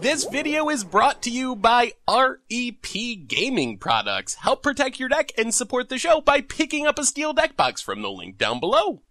This video is brought to you by REP Gaming Products. Help protect your deck and support the show by picking up a steel deck box from the link down below.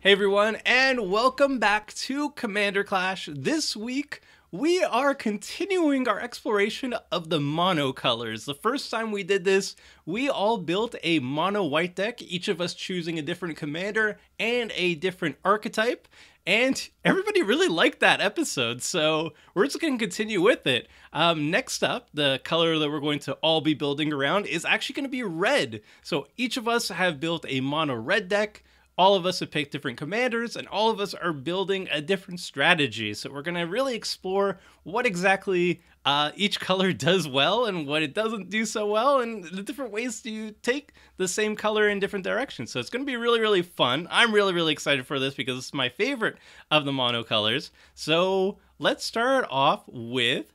Hey everyone, and welcome back to Commander Clash. This week, we are continuing our exploration of the mono colors. The first time we did this, we all built a mono white deck, each of us choosing a different commander and a different archetype. And everybody really liked that episode, so we're just going to continue with it. Um, next up, the color that we're going to all be building around is actually going to be red. So each of us have built a mono red deck. All of us have picked different commanders, and all of us are building a different strategy. So we're going to really explore what exactly uh, each color does well and what it doesn't do so well, and the different ways to take the same color in different directions. So it's going to be really, really fun. I'm really, really excited for this because it's my favorite of the mono colors. So let's start off with.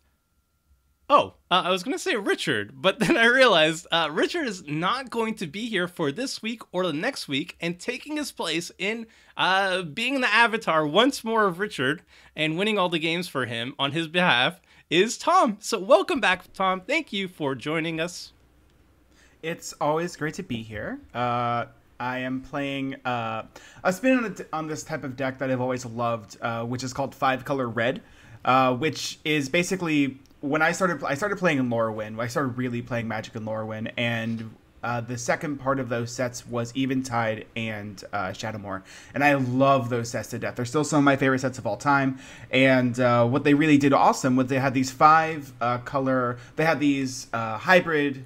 Oh, uh, I was going to say Richard, but then I realized uh, Richard is not going to be here for this week or the next week, and taking his place in uh, being the avatar once more of Richard and winning all the games for him on his behalf is Tom. So welcome back, Tom. Thank you for joining us. It's always great to be here. Uh, I am playing. Uh, I've on, a, on, this type of deck that I've always loved, uh, which is called Five Color Red, uh, which is basically when I started. I started playing in Lorwyn. I started really playing Magic in Lorwyn, and uh, the second part of those sets was Eventide and uh, Shadowmoor, and I love those sets to death. They're still some of my favorite sets of all time. And uh, what they really did awesome was they had these five uh, color, they had these uh, hybrid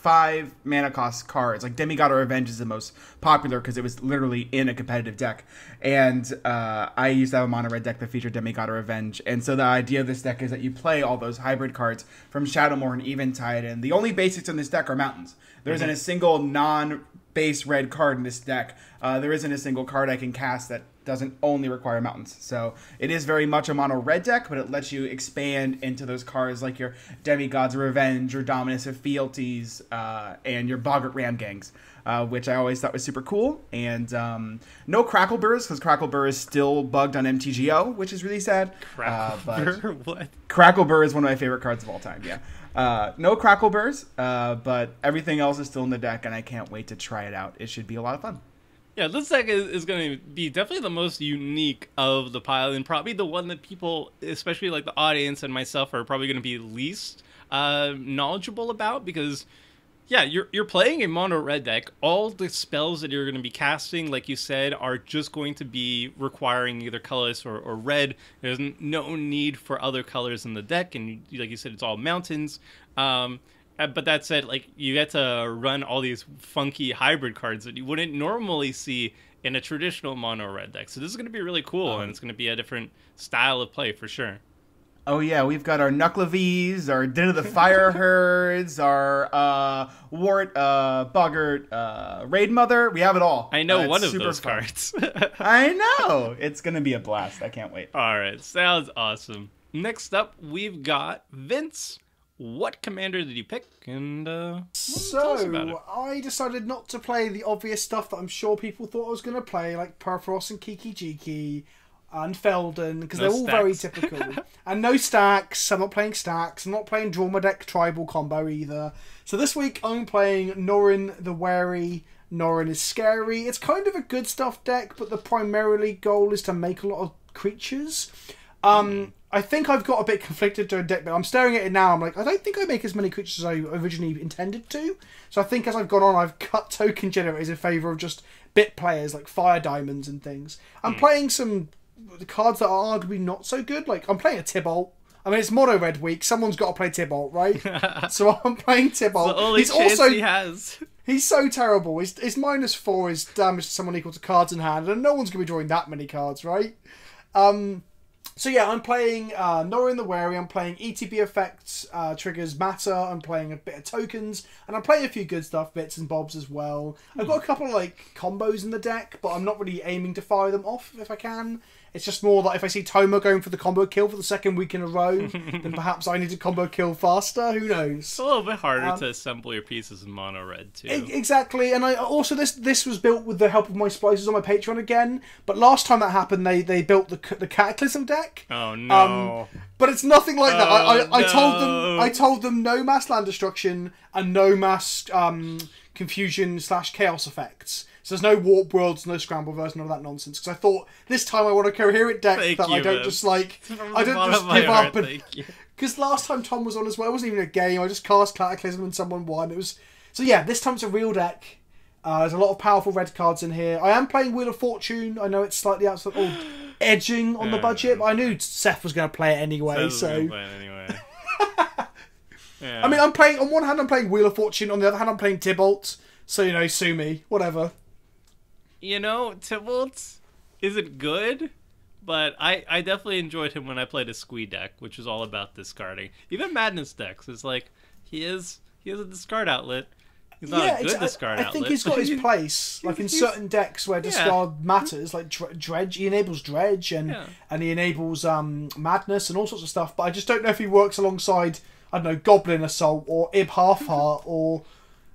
five mana cost cards. Like Demigod of Revenge is the most popular because it was literally in a competitive deck. And uh, I used to have a mono red deck that featured Demigod of Revenge. And so the idea of this deck is that you play all those hybrid cards from Shadowmoor and Eventide. And the only basics in this deck are mountains. There isn't mm-hmm. a single non base red card in this deck. Uh, there isn't a single card I can cast that doesn't only require mountains. So it is very much a mono red deck, but it lets you expand into those cards like your Demigod's of Revenge or Dominus of Fealties uh, and your Boggart Ram Gangs. Uh, which I always thought was super cool. And um, no Crackleburrs because Crackleburr is still bugged on MTGO, which is really sad. Crackle uh? What? Crackleburr is one of my favorite cards of all time. Yeah. Uh, no Crackleburrs, uh, but everything else is still in the deck, and I can't wait to try it out. It should be a lot of fun. Yeah, this deck is, is going to be definitely the most unique of the pile, and probably the one that people, especially like the audience and myself, are probably going to be least uh, knowledgeable about because yeah, you're you're playing a mono red deck. All the spells that you're going to be casting, like you said, are just going to be requiring either colorless or, or red. There's no need for other colors in the deck, and like you said, it's all mountains. Um, uh, but that said, like you get to run all these funky hybrid cards that you wouldn't normally see in a traditional mono red deck. So this is going to be really cool, um, and it's going to be a different style of play for sure. Oh yeah, we've got our Nucleavies, our Den of the Fire Herds, our uh, Wart, uh, Boggart, uh, Raid Mother. We have it all. I know uh, one of those fun. cards. I know. It's gonna be a blast. I can't wait. All right, sounds awesome. Next up, we've got Vince. What commander did you pick? And uh, so I decided not to play the obvious stuff that I'm sure people thought I was going to play, like Purphoros and Kiki Jiki and Feldon because no they're all stacks. very typical. and no stacks. I'm not playing stacks. I'm not playing Drama Deck Tribal combo either. So this week I'm playing Norin the Wary. Norin is scary. It's kind of a good stuff deck, but the primarily goal is to make a lot of creatures. Um, mm. I think I've got a bit conflicted to a deck, but I'm staring at it now. I'm like, I don't think I make as many creatures as I originally intended to. So I think as I've gone on, I've cut token generators in favor of just bit players like fire diamonds and things. I'm mm. playing some the cards that are arguably not so good. Like I'm playing a Tibalt. I mean, it's Mono Red Week. Someone's got to play Tibalt, right? so I'm playing Tibalt. He's also he has. He's so terrible. His, his minus four is damage to someone equal to cards in hand, and no one's gonna be drawing that many cards, right? Um, so yeah, I'm playing uh, Norin the Wary. I'm playing ETB effects, uh, triggers matter. I'm playing a bit of tokens, and I'm playing a few good stuff, bits and bobs as well. I've got a couple of like combos in the deck, but I'm not really aiming to fire them off if I can. It's just more that if I see Tomer going for the combo kill for the second week in a row, then perhaps I need to combo kill faster. Who knows? It's a little bit harder um, to assemble your pieces in mono red too. Exactly, and I also this this was built with the help of my splicers on my Patreon again. But last time that happened, they they built the the Cataclysm deck. Oh no! Um, but it's nothing like that. I, I, I told them I told them no mass land destruction and no mass um, confusion slash chaos effects. So there's no warp worlds, no scramble verse, none of that nonsense. Because I thought this time I want a coherent deck Thank that you, I don't man. just like I don't just give up and because last time Tom was on as well, it wasn't even a game. I just cast Cataclysm and someone won. It was so yeah. This time it's a real deck. Uh, there's a lot of powerful red cards in here. I am playing Wheel of Fortune. I know it's slightly outside, edging on the budget, but I knew Seth was going to play it anyway. so anyway. yeah. I mean, I'm playing on one hand, I'm playing Wheel of Fortune. On the other hand, I'm playing Tibalt. So you know, sue me, whatever. You know, Tibalt isn't good, but I I definitely enjoyed him when I played a Squee deck, which is all about discarding. Even Madness decks is like he is he has a discard outlet. He's not yeah, a good I, discard I outlet. think he's got his place, like in certain decks where discard matters, like Dredge. He enables Dredge and Yeah. and he enables um, Madness and all sorts of stuff. But I just don't know if he works alongside I don't know Goblin Assault or Ib Half Heart or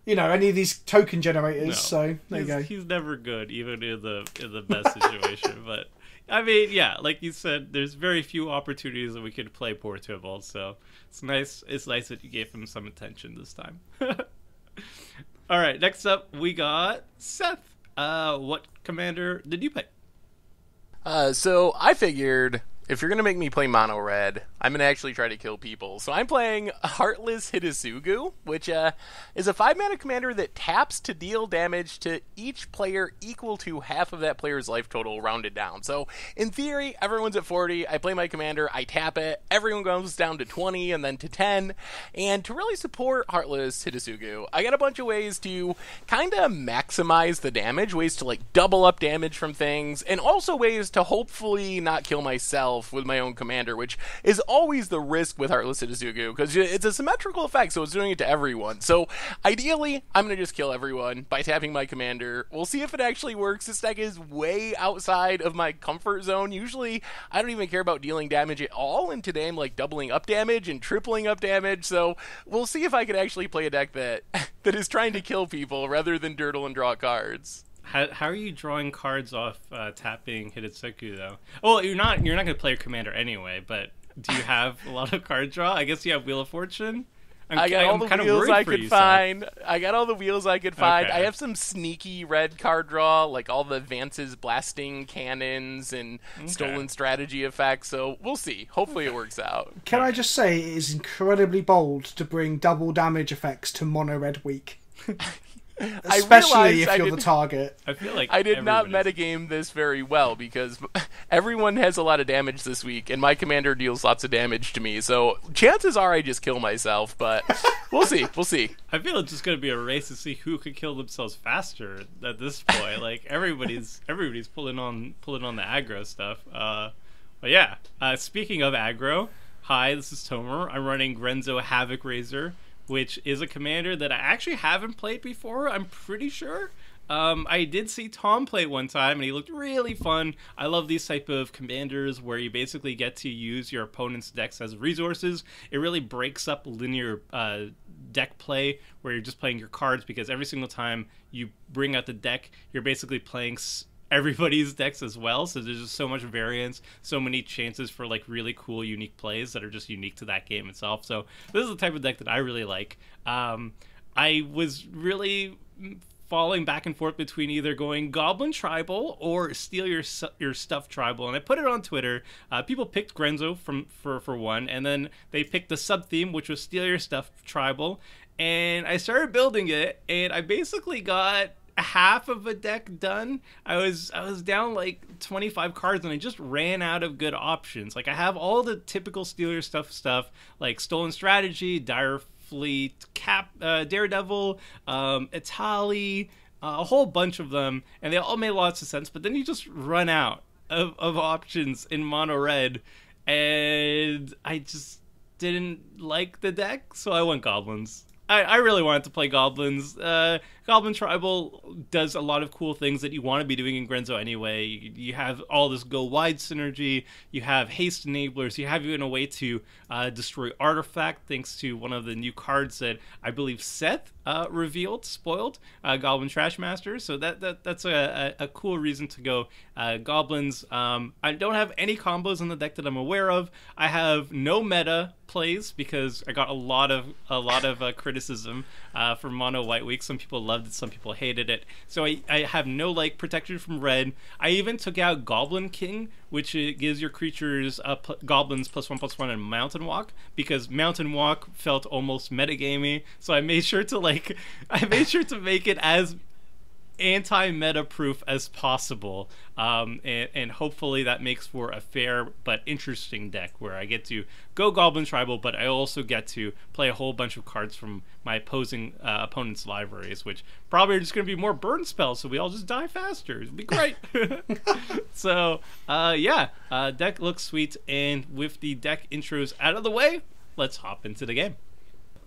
you know any of these token generators. No. So there he's, you go. He's never good, even in the in the best situation. but I mean, yeah, like you said, there's very few opportunities that we could play poor Tibalt, so it's nice. It's nice that you gave him some attention this time. All right, next up we got Seth. Uh, what commander did you pick? Uh, so I figured if you're gonna make me play mono red, I'm gonna actually try to kill people. So I'm playing Heartless Hidetsugu, which uh, is a five mana commander that taps to deal damage to each player equal to half of that player's life total rounded down. So in theory, everyone's at 40. I play my commander, I tap it, everyone goes down to 20 and then to 10. And to really support Heartless Hidetsugu, I got a bunch of ways to kind of maximize the damage, ways to like double up damage from things, and also ways to hopefully not kill myself with my own commander, which is always the risk with Heartless Hidetsugu because it's a symmetrical effect, so it's doing it to everyone. So ideally, I'm gonna just kill everyone by tapping my commander. We'll see if it actually works. This deck is way outside of my comfort zone. Usually, I don't even care about dealing damage at all, and today I'm like doubling up damage and tripling up damage. So we'll see if I can actually play a deck that that is trying to kill people rather than durdle and draw cards. How, how are you drawing cards off uh, tapping Hidetsugu though? Oh, you're not you're not gonna play your commander anyway. But do you have a lot of card draw? I guess you have Wheel of Fortune. I'm, I got all I'm the kind of wheels worried I could you, Seth. find. I got all the wheels I could find. Okay. I have some sneaky red card draw, like all the advances, blasting cannons, and stolen strategy effects. So we'll see. Hopefully, it works out. Can I just say it is incredibly bold to bring double damage effects to mono red week, I especially realized if you're the did- target. I feel like I did not everybody's- metagame this very well because everyone has a lot of damage this week, and my commander deals lots of damage to me. So chances are I just kill myself, but we'll see. We'll see. I feel it's just gonna be a race to see who could kill themselves faster at this point. like everybody's everybody's pulling on pulling on the aggro stuff. Uh, but yeah. Uh, speaking of aggro, hi, this is Tomer. I'm running Grenzo Havoc Raiser, which is a commander that I actually haven't played before. I'm pretty sure. Um, I did see Tom play one time, and he looked really fun. I love these type of commanders where you basically get to use your opponent's decks as resources. It really breaks up linear uh, deck play where you're just playing your cards because every single time you bring out the deck, you're basically playing everybody's decks as well. So there's just so much variance, so many chances for like really cool, unique plays that are just unique to that game itself. So this is the type of deck that I really like. Um, I was really falling back and forth between either going Goblin Tribal or Steal Your Your Stuff Tribal, and I put it on Twitter. Uh, people picked Grenzo from for for one, and then they picked the sub theme, which was Steal Your Stuff Tribal, and I started building it, and I basically got half of a deck done. I was I was down like 25 cards and I just ran out of good options. Like I have all the typical Steal Your Stuff stuff like Stolen Strategy, Dire Fleet, Cap, uh, Daredevil, um, Itali, uh, a whole bunch of them, and they all made lots of sense. But then you just run out of, of options in mono red, and I just didn't like the deck, so I went goblins. I, I really wanted to play goblins. Uh, Goblin Tribal does a lot of cool things that you want to be doing in Grenzo anyway. You, have all this go wide synergy, you have haste enablers, you have even a way to uh, destroy artifact thanks to one of the new cards that I believe Seth uh, revealed, spoiled, uh, Goblin Trash Master. So that, that that's a, a, a cool reason to go uh, Goblins. Um, I don't have any combos in the deck that I'm aware of. I have no meta plays because I got a lot of a lot of uh, criticism uh, for Mono White Week. Some people loved it, some people hated it. So I, I have no like protection from red. I even took out Goblin King, which gives your creatures uh, goblins plus one plus one and Mountain Walk because Mountain Walk felt almost metagamey. So I made sure to like I made sure to make it as anti-meta proof as possible um, and, and, hopefully that makes for a fair but interesting deck where i get to go goblin tribal but i also get to play a whole bunch of cards from my opposing uh, opponent's libraries which probably are just going to be more burn spells so we all just die faster. It'd be great. So uh, yeah uh, deck looks sweet and with the deck intros out of the way let's hop into the game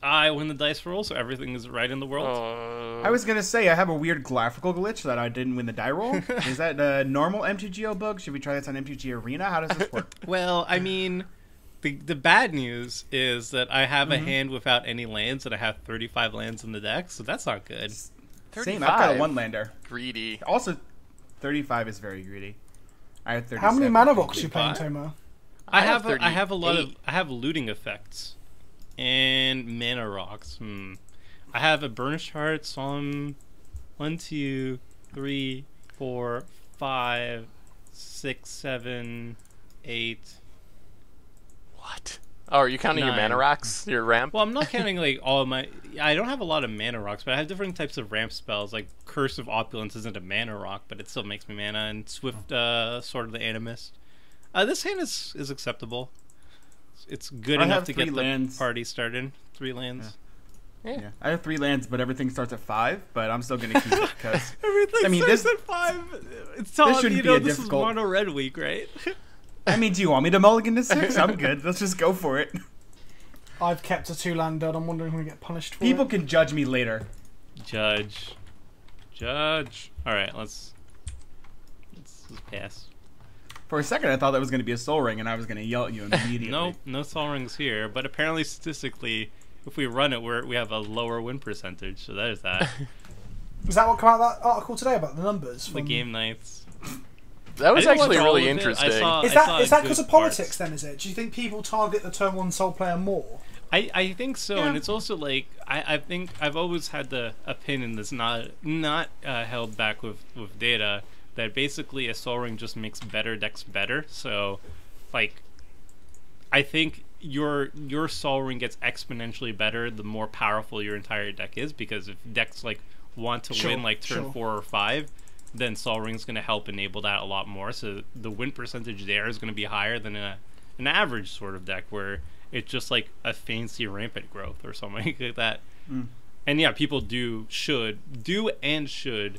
I win the dice roll, so everything is right in the world. Uh, I was gonna say I have a weird graphical glitch that I didn't win the die roll. is that a normal MTGO bug? Should we try this on MTG Arena? How does this work? well, I mean, the the bad news is that I have mm-hmm. a hand without any lands, and I have 35 lands in the deck, so that's not good. 35. Same, I've got a one lander. Greedy. Also, 35 is very greedy. I have How many mana rocks you playing, Tomer? I, I have, have a, I have a lot of I have looting effects and mana rocks. Hmm. I have a burnished Hart, some one, two, three, four, five, six, seven, eight. What? Oh, are you counting nine. your mana rocks? Your ramp? Well, I'm not counting like all of my. I don't have a lot of mana rocks, but I have different types of ramp spells. Like Curse of Opulence isn't a mana rock, but it still makes me mana. And Swift uh, Sword of the Animist. Uh, this hand is is acceptable it's good I enough to get lands. the party started. Three lands. Yeah. Yeah. yeah. I have three lands, but everything starts at five. But I'm still gonna keep it because everything I mean, starts this, at five. It's telling this you know this difficult... is mono red week, right? I mean, do you want me to mulligan to six? I'm good. Let's just go for it. I've kept a two land I'm wondering when I get punished for People it. can judge me later. Judge, judge. All right, let's let's, let's pass. For a second, I thought that was going to be a Sol Ring, and I was going to yell at you immediately. nope, no Sol Rings here. But apparently, statistically, if we run it, we we have a lower win percentage. So there's that. Is that what came out of that article today about the numbers? From... The game nights. That was actually really interesting. Saw, is that is that because of politics? Then is it? Do you think people target the turn one Sol player more? I, I think so, yeah. and it's also like I, I think I've always had the opinion that's not not uh, held back with, with data that basically a Sol Ring just makes better decks better. So, like, I think your your Sol Ring gets exponentially better the more powerful your entire deck is because if decks like want to sure, win like turn sure. four or five, then Sol Ring's going to help enable that a lot more. So the win percentage there is going to be higher than a, an average sort of deck where it's just like a fancy rampant growth or something like that. Mm. And yeah, people do should do and should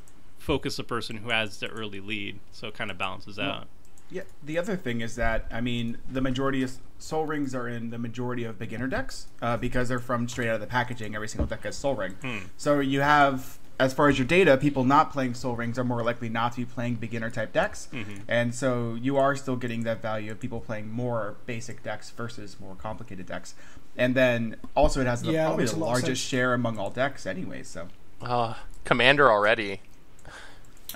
focus the person who has the early lead, so it kind of balances well, out. Yeah. The other thing is that I mean the majority of Sol Rings are in the majority of beginner decks uh, because they're from straight out of the packaging. Every single deck has Sol Ring. Hmm. So you have as far as your data, people not playing Sol Rings are more likely not to be playing beginner type decks, mm-hmm. and so you are still getting that value of people playing more basic decks versus more complicated decks. And then also it has the, yeah, probably the largest share among all decks, anyway. So, uh, Commander already.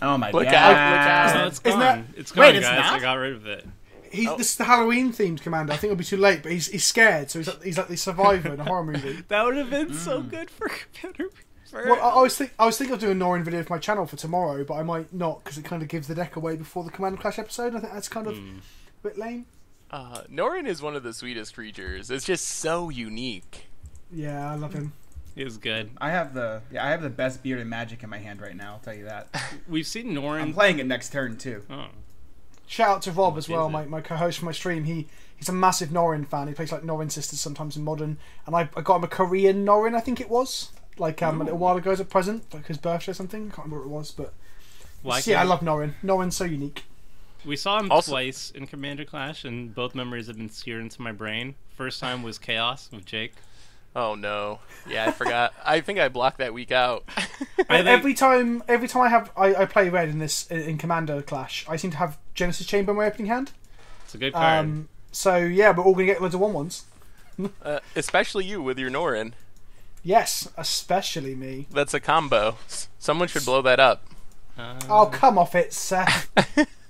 Oh my look god! Out, look out! No, it's gone. That... It's gone, Wait, it's. Not? I got rid of it. He's oh. this is the Halloween themed commander. I think it'll be too late, but he's he's scared, so he's like, he's like the survivor in a horror movie. that would have been mm. so good for commander. Well, I, I, was think I was thinking of doing a Norin video for my channel for tomorrow, but I might not because it kind of gives the deck away before the Commander Clash episode. I think that's kind of mm. a bit lame. Uh, Norin is one of the sweetest creatures. It's just so unique. Yeah, I love him. He was good. I have the yeah, I have the best beard in Magic in my hand right now. I'll tell you that. We've seen Norin. I'm playing it next turn too. Oh. Shout out to Rob as well, my, my co-host for my stream. He he's a massive Norin fan. He plays like Norin Sisters sometimes in Modern, and I, I got him a Korean Norin, I think it was, like um, a little while ago as a present, like his birthday or something. I can't remember what it was, but like yeah, I love Norin. Norin's so unique. We saw him also, twice in Commander Clash, and both memories have been seared into my brain. First time was Chaos with Jake. Oh no. Yeah, I forgot. I think I blocked that week out. Think- every time, every time I have I, I play red in this in, in Commander Clash, I seem to have Genesis Chamber in my opening hand. It's a good card. Um, so yeah, we're all gonna get loads of one ones. uh, especially you with your Norin. Yes, especially me. That's a combo. Someone should blow that up. Uh, Oh come off it, Seth.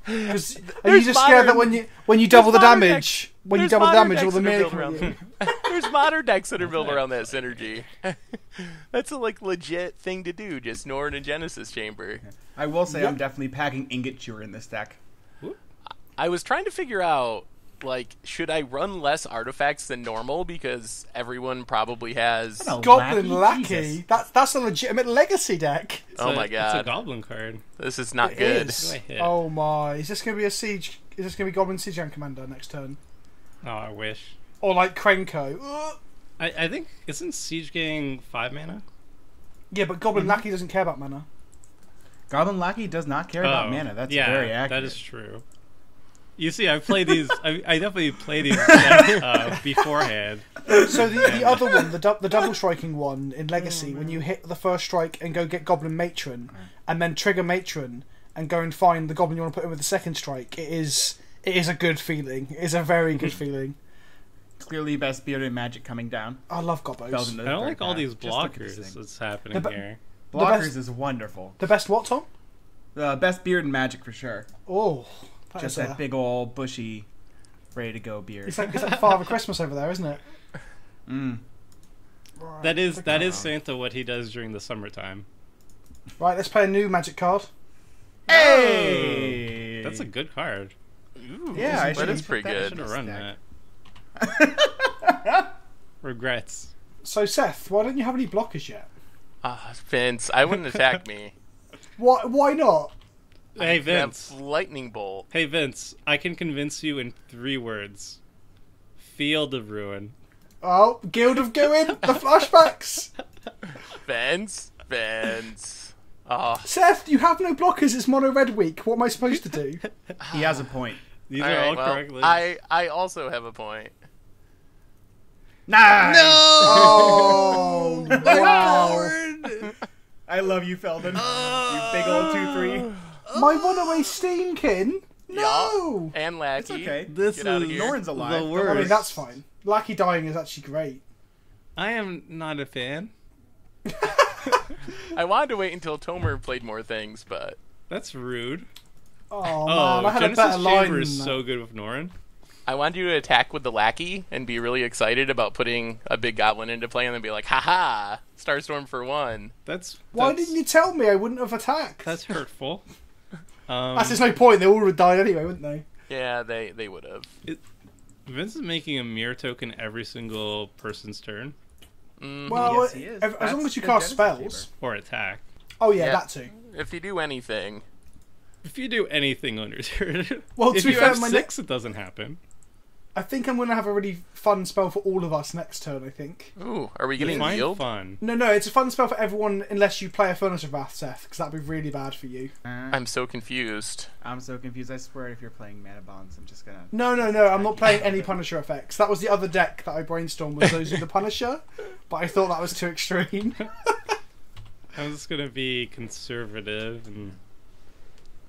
'Cause are you There's just scared that when you when you double the modern damage, when you double the damage, all the decks that are mana built come around at you. There's modern decks that are built around that synergy. That's a like legit thing to do. Just Norin and Genesis Chamber. I will say Yep. I'm definitely packing Ingot Chewer in this deck. I was trying to figure out like should I run less artifacts than normal because everyone probably has. No. Goblin Lackey? Lackey. That's that's a legitimate legacy deck. it's oh a- my god, It's a goblin card. this is not It good. is. Do I hit? Oh my! Is this gonna be a siege? Is this gonna be Goblin Siege-Gang Commander next turn? Oh, I wish. Or like Krenko? Ugh. I, I think isn't Siege Gang five mana? Yeah, but Mm-hmm. Goblin Lackey doesn't care about mana. Goblin Lackey does not care about Oh, mana. That's yeah, very accurate. That is true. You see, I play these. I, I definitely play these uh, beforehand. So the, the other one, the du- the double striking one in Legacy, when you hit the first strike and go get Goblin Matron, and then trigger Matron and go and find the Goblin you want to put in with the second strike, it is it is a good feeling. It is a very good feeling. Clearly, best bearded magic coming down. I love Gobbos. I don't third like all these Just this blockers thing. that's happening be- here. Blockers best- is wonderful. The best what, Tom? Uh, best beard and magic for sure. Oh, that Just is a- that big old bushy, ready to go beard. It's like it's like Father Christmas over there, isn't it? Mm. Right, That is that is. Santa what he does during the summertime. right. Let's play a new Magic card. Hey, That's a good card. Ooh, Yeah, I that should've pretty that- I good. Should have run deck. that. Regrets. So Seth, why don't you have any blockers yet? Ah, Vince, I wouldn't attack me. Why? Why not? Hey That Vince. lightning bolt. Hey Vince. I can convince you in three words. Field of Ruin. Oh, Guild of Going, the flashbacks. Vince, Vince. Oh, Seth, you have no blockers. It's mono red week. What am I supposed to do? He has a point. These all are right, all well, correct. I I also have a point. Nice. Oh, wow. I love you, Feldon. you big old two three. My runaway Steamkin? No. And Lackey. It's okay. This Get outta is here. Norn's alive. the Don't worst. I mean, that's fine. Lucky dying is actually great. I am not a fan. I wanted to wait until Tomer played more things, but That's rude. Oh, Oh, man, I had Genesis a better line. Chamber is than so good with Norin. I wanted you to attack with the Lackey and be really excited about putting a big goblin into play and then be like, haha, Starstorm for one. That's Why didn't you tell me? I wouldn't have attacked. That's hurtful. Um, That's there's no point. They all would have died anyway, wouldn't they? Yeah, they, they would have. Vince is making a Myr token every single person's turn Mm, Well, yes, he is. if- as long as you cast Genesis spells. or attack. Oh yeah, Yeah. that too. if you do anything, If you do anything on your turn, Well, to if be you fair, have my six, it doesn't happen. I think I'm going to have a really fun spell for all of us next turn. I think. ooh, are we getting Fine, healed? fun. No, no, it's a fun spell for everyone unless you play a Furnace of Wrath, Seth, because that'd be really bad for you. Uh, I'm so confused. I'm so confused. I swear, if you're playing mana bonds, I'm just gonna. No, no, no, I'm not playing any Punisher effects. That was the other deck that I brainstormed was those of the Punisher, but I thought that was too extreme. I'm just gonna be conservative and.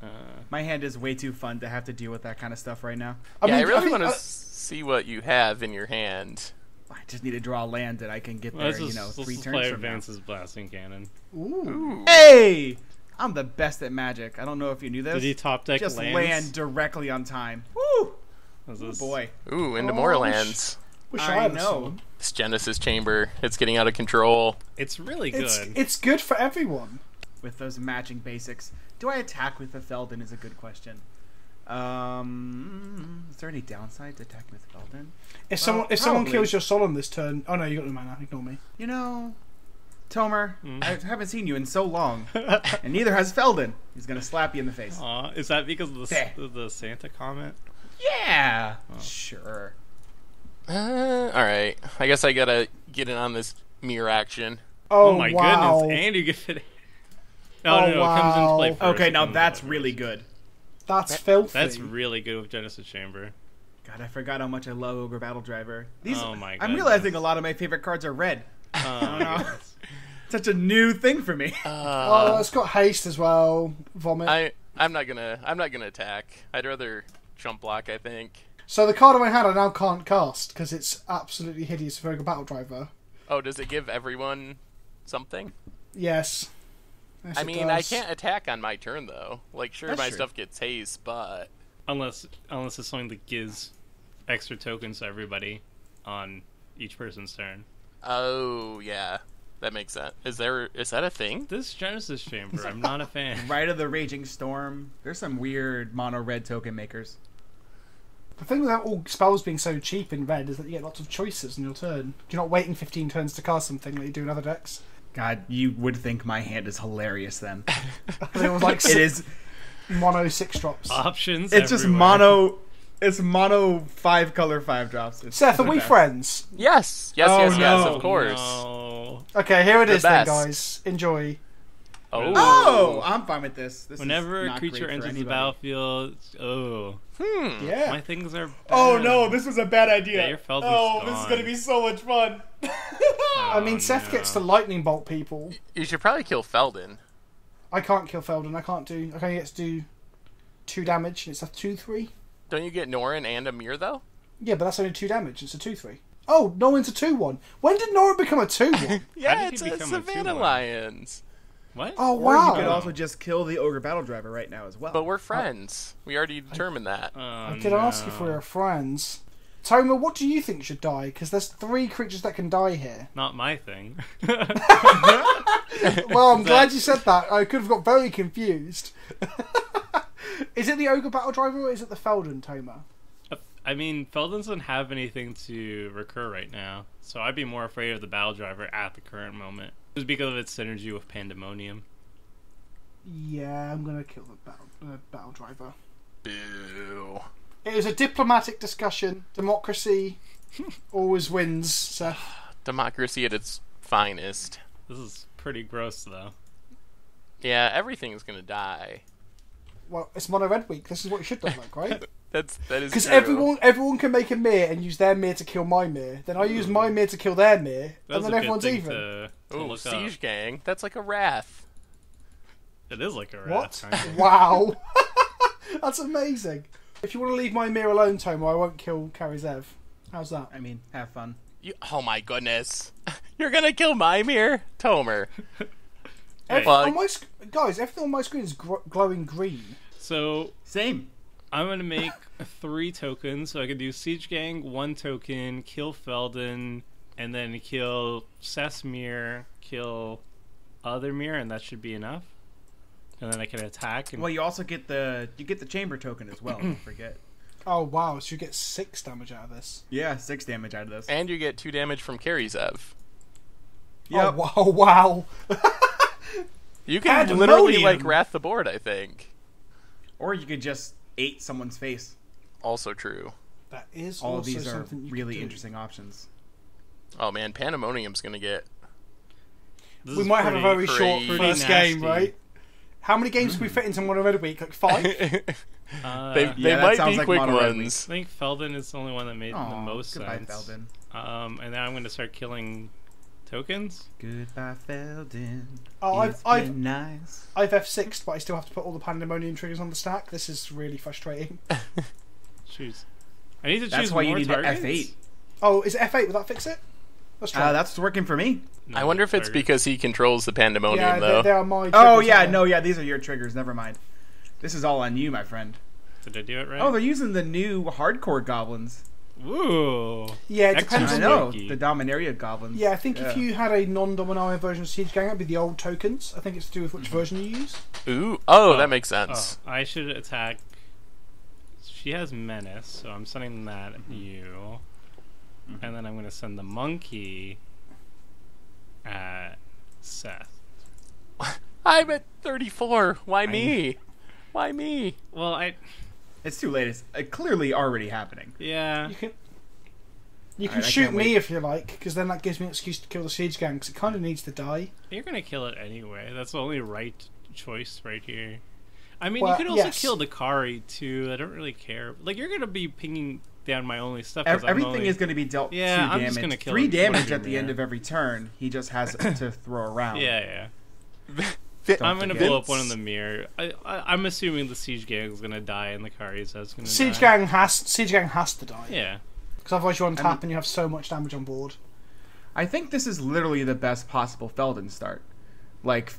Uh, My hand is way too fun to have to deal with that kind of stuff right now. I yeah, I really want to uh, see what you have in your hand. I just need to draw land and I can get well, there. let's You know, three turns play from now. Advance's blasting cannon. Ooh. Ooh. Hey, I'm the best at magic. I don't know if you knew this. Did he top deck just lands? land directly on time. Woo! Was Oh this- boy. Ooh, into Oh, more lands. Wish I, I had a know. This Genesis Chamber, it's getting out of control. It's really good. It's it's good for everyone. With those matching basics. Do I attack with the Feldon is a good question. Um, is there any downside to attacking with Feldon? If someone Well, if someone kills your Sol on this turn, oh no, you got no mana. Ignore me. You know, Tomer, Mm. I haven't seen you in so long, and neither has Feldon. He's gonna slap you in the face. Aw, is that because of the, There. the Santa comment? Yeah, Oh. sure. Uh, all right, I guess I gotta get in on this Myr action. Oh, Oh, my wow. goodness! And you get it. Oh, Oh, no, no, it comes into play first. Okay, now that's really good. That's filthy. That's really good with Genesis Chamber. God, I forgot how much I love Ogre Battle Driver. These, Oh my I'm realizing a lot of my favorite cards are red. Oh, know. goodness. Such a new thing for me. oh, it's got haste as well. Vomit. I I'm not gonna I'm not gonna attack. I'd rather jump block. I think. So the card in my hand I now can't cast because it's absolutely hideous for a battle driver. Oh, does it give everyone something? Yes. Yes, I it mean, I can't attack on my turn though. Like, sure, That's my true. stuff gets haste, but unless unless it's something that gives extra tokens to everybody on each person's turn. oh yeah, that makes sense. Is there is that a thing? This Genesis Chamber, I'm not a fan. Rite of the Raging Storm. There's some weird mono red token makers. The thing with all spells being so cheap in red is that you get lots of choices in your turn. You're not waiting 15 turns to cast something like you do in other decks. God, you would think my hand is hilarious then. It was like it six, is. mono six drops. Options. It's just mono. It's mono five color five drops. It's Seth, are we best. friends? Yes, yes, Oh, yes, yes. Of course. No. Okay, here it The is then, guys. Enjoy. Oh, Oh, I'm fine with this. this is Whenever a not creature enters the battlefield, oh, hmm. Yeah. my things are. Bad. Oh no, this was a bad idea. Yeah, your Feldon's oh, this is gonna be so much fun. I mean, Oh, Seth no. gets to lightning bolt people. You should probably kill Feldon. I can't kill Feldon. I can't do. I can only get to do two damage. and It's a two three. Don't you get Norin and Amir though? Yeah, but that's only two damage. It's a two three. Oh, Norin's a two one. When did Norin become a two one? Yeah, it's he a become a Savannah 2-1? Lions. What? Oh Or wow. you could also just kill the ogre battle driver right now as well. But we're friends. We already determined that. Oh, I did ask you for no. your friends. Tomer, what do you think should die? Because there's three creatures that can die here. Not my thing. Well, I'm glad you said that. I could have got very confused. is it the Ogre Battle Driver or is it the Feldon, Tomer? Uh, I mean, Feldon doesn't have anything to recur right now, so I'd be more afraid of the battle driver at the current moment, just because of its synergy with Pandemonium. Yeah, I'm gonna kill the Battle, uh, battle Driver. Boo. It was a diplomatic discussion. Democracy always wins, Seth. Democracy at its finest. This is pretty gross, though. Yeah, everything's gonna die. Well, it's Mono Red Week. This is what it should look like, right? That's that is Because everyone everyone can make a Myr and use their Myr to kill my Myr. Then I use my Myr to kill their Myr, That's and then a good everyone's thing even. to, to Ooh, look siege up. gang. That's like a wrath. It is like a rat. What? kind of. wow. That's amazing. If you want to leave my Myr alone, Tomer, I won't kill Kari Zev. How's that? I mean, have fun. You, oh my goodness. You're gonna kill Mimir? Tomer. Every- Well, on my sc- guys, everything on my screen is gr- glowing green. So Same. I'm gonna make three tokens, so I can do Siege Gang, one token, kill Feldon, and then kill Sesmir, kill other Myr, and that should be enough. And then I can attack. And Well, you also get the you get the chamber token as well. don't forget. Oh wow, so you get six damage out of this. Yeah, six damage out of this. And you get two damage from Kari Zev. Yep. Oh wow, wow. You can Pandemonium. literally like wrath the board, I think. Or you could just ate someone's face. Also true. that is All also of these are something you really interesting options. Oh man, Pandemonium's gonna get this We is might have a pretty- very short first nasty. game, right? How many games can we fit into Mono Red Week? Like five? they Uh, they Yeah, might be like quick Mono ones. I think Feldon is the only one that made the Aw, most goodbye, sense. Feldon. Um, and now I'm going to start killing tokens. Goodbye, Feldon. Oh, I've- It's I've- nice. I've F6, but I still have to put all the Pandemonium triggers on the stack. This is really frustrating. Choose. I need to That's choose why you need targets? to F8. Oh, is it F8? Will that fix it? Let's try. Uh, that's working for me. No, I wonder if it's target. because he controls the Pandemonium yeah, though. they, they are my. Oh yeah, no, yeah, these are your triggers. Never mind. This is all on you, my friend. Did I do it right? Oh, they're using the new hardcore goblins. Ooh. Yeah, it depends I on. know the Dominaria goblins. Yeah, I think if you had a non-Dominaria version of Siege Gang, it'd be the old tokens. I think it's to do with which Mm-hmm. version you use. Ooh, oh, Oh, that makes Oh, sense. I should attack. She has menace, so I'm sending that Mm-hmm. at you. And then I'm going to send the monkey at Seth. I'm at 34. Why me? Why me? Well, I. it's too late. It's uh, clearly already happening. Yeah. You can. You can Alright, shoot me wait. if you like, because then that gives me an excuse to kill the Siege Gang, because it kind of needs to die. You're going to kill it anyway. That's the only right choice right here. I mean, Well, you could also yes. kill the Kari too. I don't really care. Like, you're going to be pinging down my only stuff. Ev- 'cause everything only- is going to be dealt Yeah, two I'm damage. just gonna kill Three damage at the man. end of every turn. He just has to throw around. Yeah, yeah. Fit- I'm gonna blow up one in the mirror. I, I, I'm assuming the siege gang is gonna die and the Kari's is gonna Siege die. gang has Siege gang has to die Yeah. because otherwise you're on tap mean- and you have so much damage on board. I think this is literally the best possible Feldon start. Like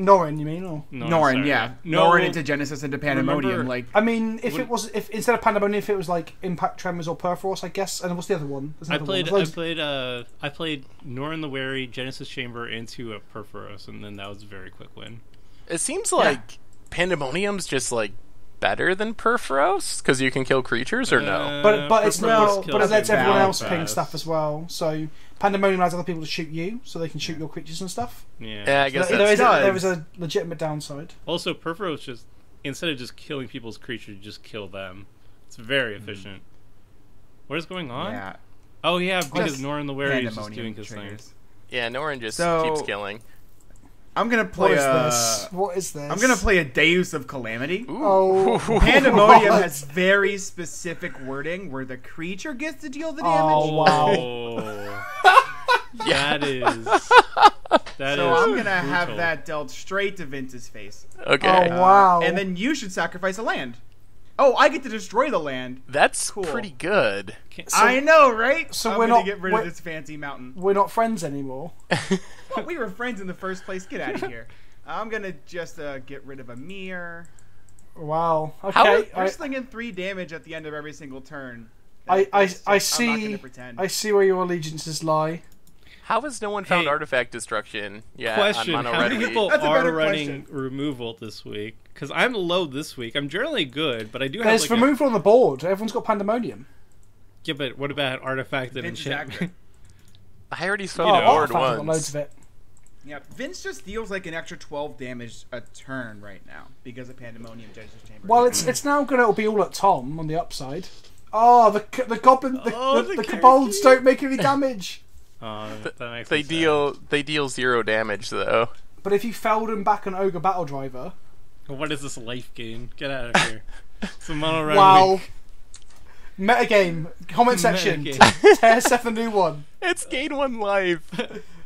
Norin, you mean? Or No, Norin, sorry. yeah. No, Norin into Genesis into Pandemonium. remember- like I mean, if Would- it was if instead of Pandemonium, if it was like Impact Tremors or Purphoros, I guess. And what's the other one? I played. One. I played. Uh, I played Norin the Wary, Genesis Chamber into a Purphoros, and then that was a very quick win. It seems like Pandemonium's just like better than Purphoros because you can kill creatures or no. Uh, But but it's Purphoros now kills but it lets everyone else ping stuff as well. So Pandemonium allows other people to shoot you, so they can shoot your creatures and stuff. Yeah. Yeah, I guess there, there that's is a, does. there is a legitimate downside. Also, Purphoros just instead of just killing people's creatures, you just kill them. It's very efficient. What is going on? yeah, Oh yeah, because Just Norin the Wary is just Pandemonium doing his triggers. thing. yeah, Norin just So- keeps killing. I'm gonna play is a. this? What is this? I'm gonna play a Deus of Calamity. Ooh. Oh, Pandemonium What? has very specific wording where the creature gets to deal the damage. Oh, wow. That is. That So is I'm gonna have that dealt straight to Vince's face. Okay, Oh, uh, wow. And then you should sacrifice a land. Oh, I get to destroy the land. that's Cool. pretty good. Can- I know, right? so I'm we're gonna not- get rid of this fancy mountain. we're not friends anymore. Well, we were friends in the first place. Get out of here. I'm gonna just uh, get rid of a Myr. Wow. How- Okay. We're I, slinging three damage at the end of every single turn. I, I, That's I just- I'm not see. gonna pretend. I see where your allegiances lie. How has no one found Hey. artifact destruction Yeah, question: on How many people That's are running question. removal this week? Because I'm low this week. I'm generally good, but I do have There's like a- removal on the board. Everyone's got Pandemonium. Yeah, but what about artifact and Vince is enchantment? I already saw Oh, the board Artifact, got loads once. of it. Yeah, Vince just deals like an extra 12 damage a turn right now because of Pandemonium Genesis Chamber. Well, it's it's now going to be all at Tom on the upside. Oh, the the goblin, the, Oh, the, the the kobolds don't make any damage. Oh, that makes They me sad. deal they deal zero damage though. But if you Feldon back an ogre battle driver, What is this life game? Get out of here. It's a mono red wow. week. Metagame comment section. Metagame. Tear Seth a new one. It's gain one life.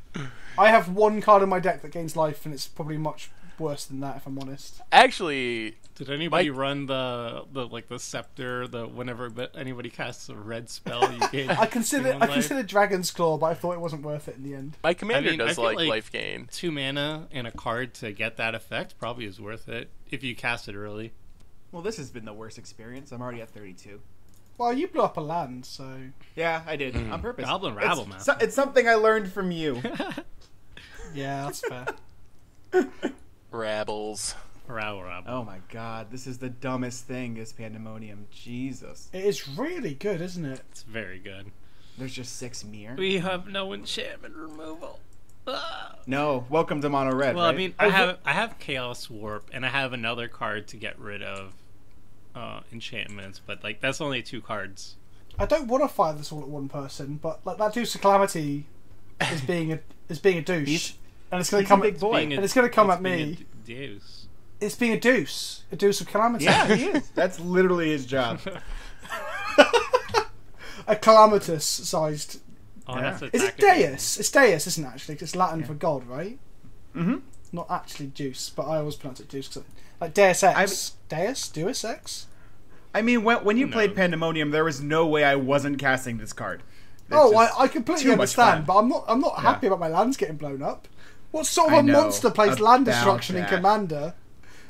I have one card in my deck that gains life, and it's probably much worse than that if I'm honest. Actually, Did anybody Mike- run the the like the scepter? The whenever but anybody casts a red spell, you gain. I consider I life? consider Dragon's Claw, but I thought it wasn't worth it in the end. my commander mean, I does feel like, like- life gain. two mana and a card to get that effect probably is worth it if you cast it early. well, this has been the worst experience. I'm already at 32. Well, you blew up a land, so Yeah, I did hmm. on purpose. Goblin It's- Rabble, man. so- it's something I learned from you. yeah, that's fair. Rabbles. Rabble, rabble. oh my god, this is the dumbest thing. this Pandemonium? Jesus. it is really good, isn't it? It's very good. There's just six Myr. We have no enchantment removal. Ah. No, welcome to Mono Red. Well, right? I mean, I have I have Chaos Warp, and I have another card to get rid of uh, enchantments, but like that's only two cards. I don't want to fire this all at one person, but like that Deuce of Calamity is being a is being a douche, He's- and it's going to come. a big boy. A- And it's gonna come at me. a d- Deus. It's being a deuce, a deuce of calamity. yeah, he is. That's literally his job. a calamitous-sized. Oh, Yeah. that's Is it. Deus? It's Deus, isn't it? Actually, 'cause it's Latin for God, right? mm-hmm. Not actually Deuce, but I always pronounce it Deuce. 'cause I- like Deus Ex. Deus? Deus Ex? I mean, when, when you Who played? Pandemonium, there was no way I wasn't casting this card. It's oh, just I, I completely too much understand, but I'm not. I'm not Yeah. happy about my lands getting blown up. What sort of a monster plays land about destruction in. Commander?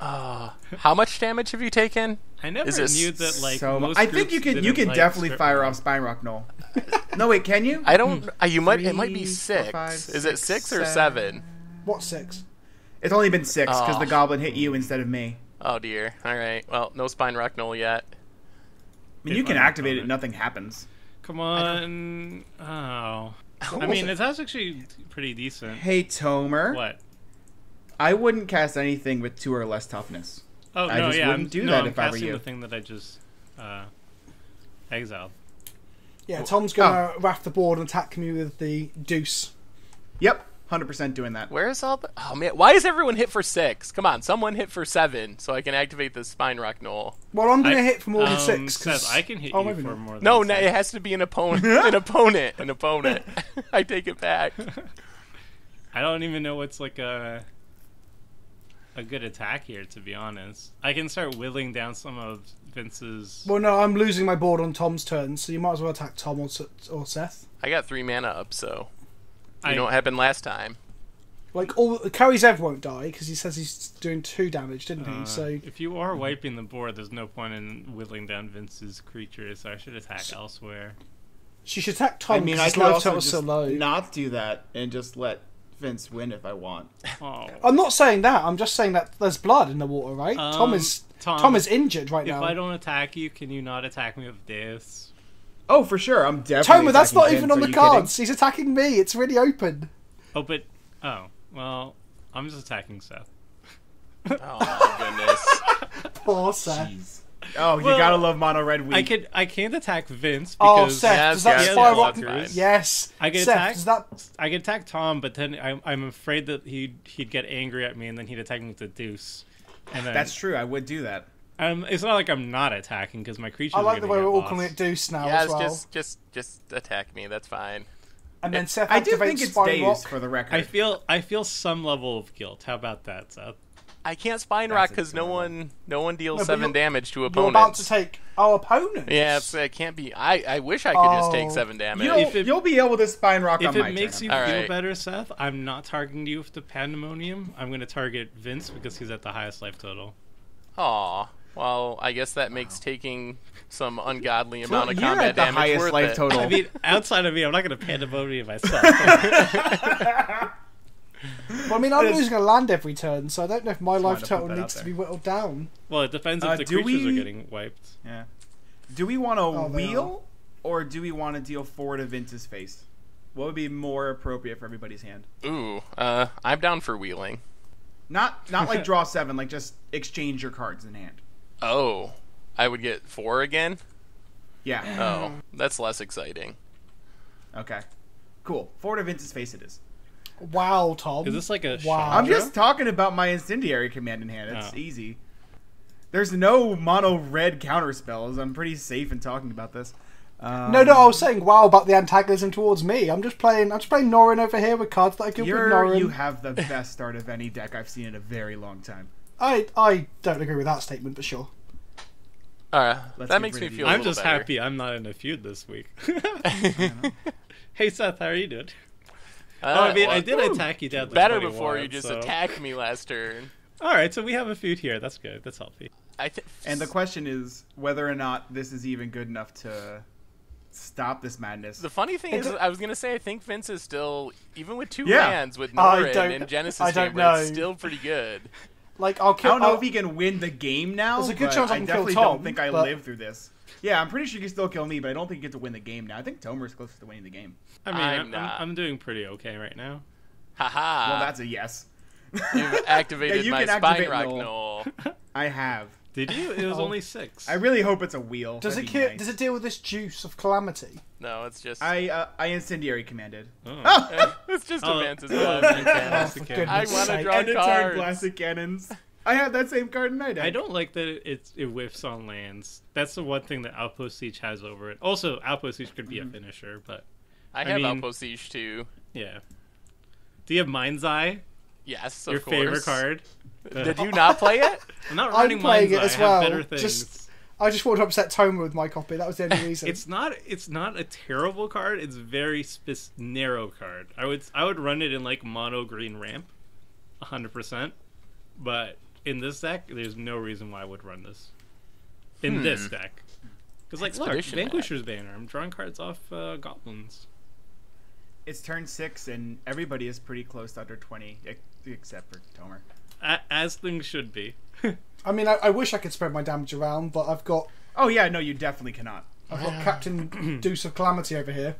Uh, how much damage have you taken? I never Is it knew that like so most I think you can you can like definitely fire off Spine rock Knoll. no, wait, can you? I don't. Uh, you might. It might be six. four, five, Is it six, six or seven. seven? What six? It's only been six because Oh. the goblin hit you instead of me. Oh dear. All right. Well, no spine rock knoll yet. I mean, you can activate it, nothing happens. Come on. Oh. What I mean, it? it's actually pretty decent. Hey, Tomer, What? I wouldn't cast anything with two or less toughness. Oh I no, just yeah, wouldn't I'm, do no, that I'm if I were casting you. the thing that I just uh, exiled. Yeah, Tom's Oh. gonna raft the board and attack me with the Deuce. Yep, hundred percent doing that. Where's all the? Oh man, why is everyone hit for six? Come on, someone hit for seven, so I can activate the spine rock knoll. Well, I'm going to I- hit for more than um, six. six. 'cause- Seth, I can hit oh, you for not. more than No, no, it has to be an opponent. an opponent. An opponent. I take it back. I don't even know what's like a a good attack here, to be honest. I can start whittling down some of Vince's. Well, no, I'm losing my board on Tom's turn, so you might as well attack Tom or, or Seth. I got three mana up, so you I- know what happened last time. Like all Kari Zev won't die because he says he's doing two damage, didn't he? uh, So if you are wiping the board, there's no point in whittling down Vince's creatures, so I should attack elsewhere. she should attack Tom I mean, I could also total's so low. not do that and just let Vince win if I want. Oh, I'm not saying that. I'm just saying that there's blood in the water, right? Tom Um, is Tom, Tom, is injured right if now. If I don't attack you, can you not attack me with Deus? Oh, for sure. I'm definitely. Tomer, that's not Vince. even on Are the you cards. He's attacking me. It's really open. Oh, but oh, well, I'm just attacking Seth. Oh my goodness. Poor kidding? Seth. Jeez. Oh, you Well, gotta love mono red weak. I could I can't attack Vince Oh, because Seth, Yes, does that yes, spire yes, rock? that's. Yes. I get Seth, attacked? does that I could attack Tom, but then I'm, I'm afraid that he'd he'd get angry at me and then he'd attack me with the deuce. And then, That's true. I would do that. Um, it's not like I'm not attacking because my creatures. I like the way we're all lost. calling it Deuce now yes, as well. just just just attack me. That's fine. And then Seth I do think it's Spine days Rock. for the record. I feel I feel some level of guilt. How about that, Seth? I can't spine That's rock because no one no one deals No, seven damage to You're opponents. about to take our opponent. yeah, it can't be. I, I wish I could just take Oh. seven damage. You'll, If it- you'll be able to spine rock If on my it makes turn. you All feel right. better, Seth, I'm not targeting you with the pandemonium. I'm going to target Vince because he's at the highest life total. Aw. Well, I guess that makes taking some ungodly Well, amount of you're combat at the damage highest worth life it. total. I mean, outside of me, I'm not going to pandemonium myself. Well, I mean, I'm losing a land every turn, so I don't know if my life total that needs to be whittled down. well, it depends if Uh, the do creatures are getting wiped. Yeah. Do we want to Oh, wheel or do we want to deal four to Vince's face? What would be more appropriate for everybody's hand? Ooh, uh, I'm down for wheeling. Not not like draw seven, like just exchange your cards in hand. Oh, I would get four again. Yeah. Oh, that's less exciting. Okay. Cool. Four to Vince's face it is. Wow, Tom. Is this like a Wow. I'm just talking about my incendiary command in hand. It's Oh. easy. There's no mono red counter spells. I'm pretty safe in talking about this. Um, No, no, I was saying wow about the antagonism towards me. I'm just playing. I'm just playing Norin over here with cards that I give with Norin. you have the best start of any deck I've seen in a very long time. I I don't agree with that statement, but sure. All right, Let's that makes me feel. A I'm just better. happy I'm not in a feud this week. hey Seth, how are you doing? Uh, oh, I mean, I did ooh, attack you down. better before you just so- attacked me last turn. All right, so we have a feud here. That's good. That's healthy. I th- And the question is whether or not this is even good enough to stop this madness. The funny thing is, I was gonna say, I think Vince is still, even with two Yeah. lands with I Norin don't- and Genesis I don't Chamber, know. it's still pretty good. Like I'll kill. I don't know I'll- if he can win the game now. There's a good chance I I can kill definitely Tom, don't think I but- live through this. Yeah, I'm pretty sure he can still kill me, but I don't think he gets to win the game now. I think Tomer's closest to winning the game. I mean, I'm I'm, I'm, not. I'm doing pretty okay right now. Haha. well, that's a yes. You've activated you my spine activate rock Null. I have. Did you? It was Oh. only six. I really hope it's a wheel. does it That'd be ki- nice. does it deal with this juice of calamity? No, it's just I uh, I incendiary commanded. Oh. it's just Oh. a Mantis plasma Oh, cannon. for I want to draw and attack cards. blasted cannons. I have that same card in my deck. I don't like that it, it whiffs on lands. That's the one thing that Outpost Siege has over it. Also, Outpost Siege could be Mm-hmm. a finisher, but I I have mean- Outpost Siege too. yeah. Do you have Mind's Eye? Yes, of Your course. favorite card? Did you not play it? I'm not I'm running playing Mind's it Eye. as I have well, better things. just- I just wanted to upset Tomer with my copy. That was the only reason. It's not. It's not a terrible card. It's very spec- narrow card. I would. I would run it in like mono green ramp, hundred percent. But in this deck, there's no reason why I would run this. In this deck, because like look, Expedition Map. Vanquisher's Banner. I'm drawing cards off uh, goblins. It's turn six, and everybody is pretty close to under twenty, except for Tomer. A- as things should be. I mean, I, I wish I could spread my damage around, but I've got Oh yeah, no, you definitely cannot. I've got Captain Deuce of Calamity over here.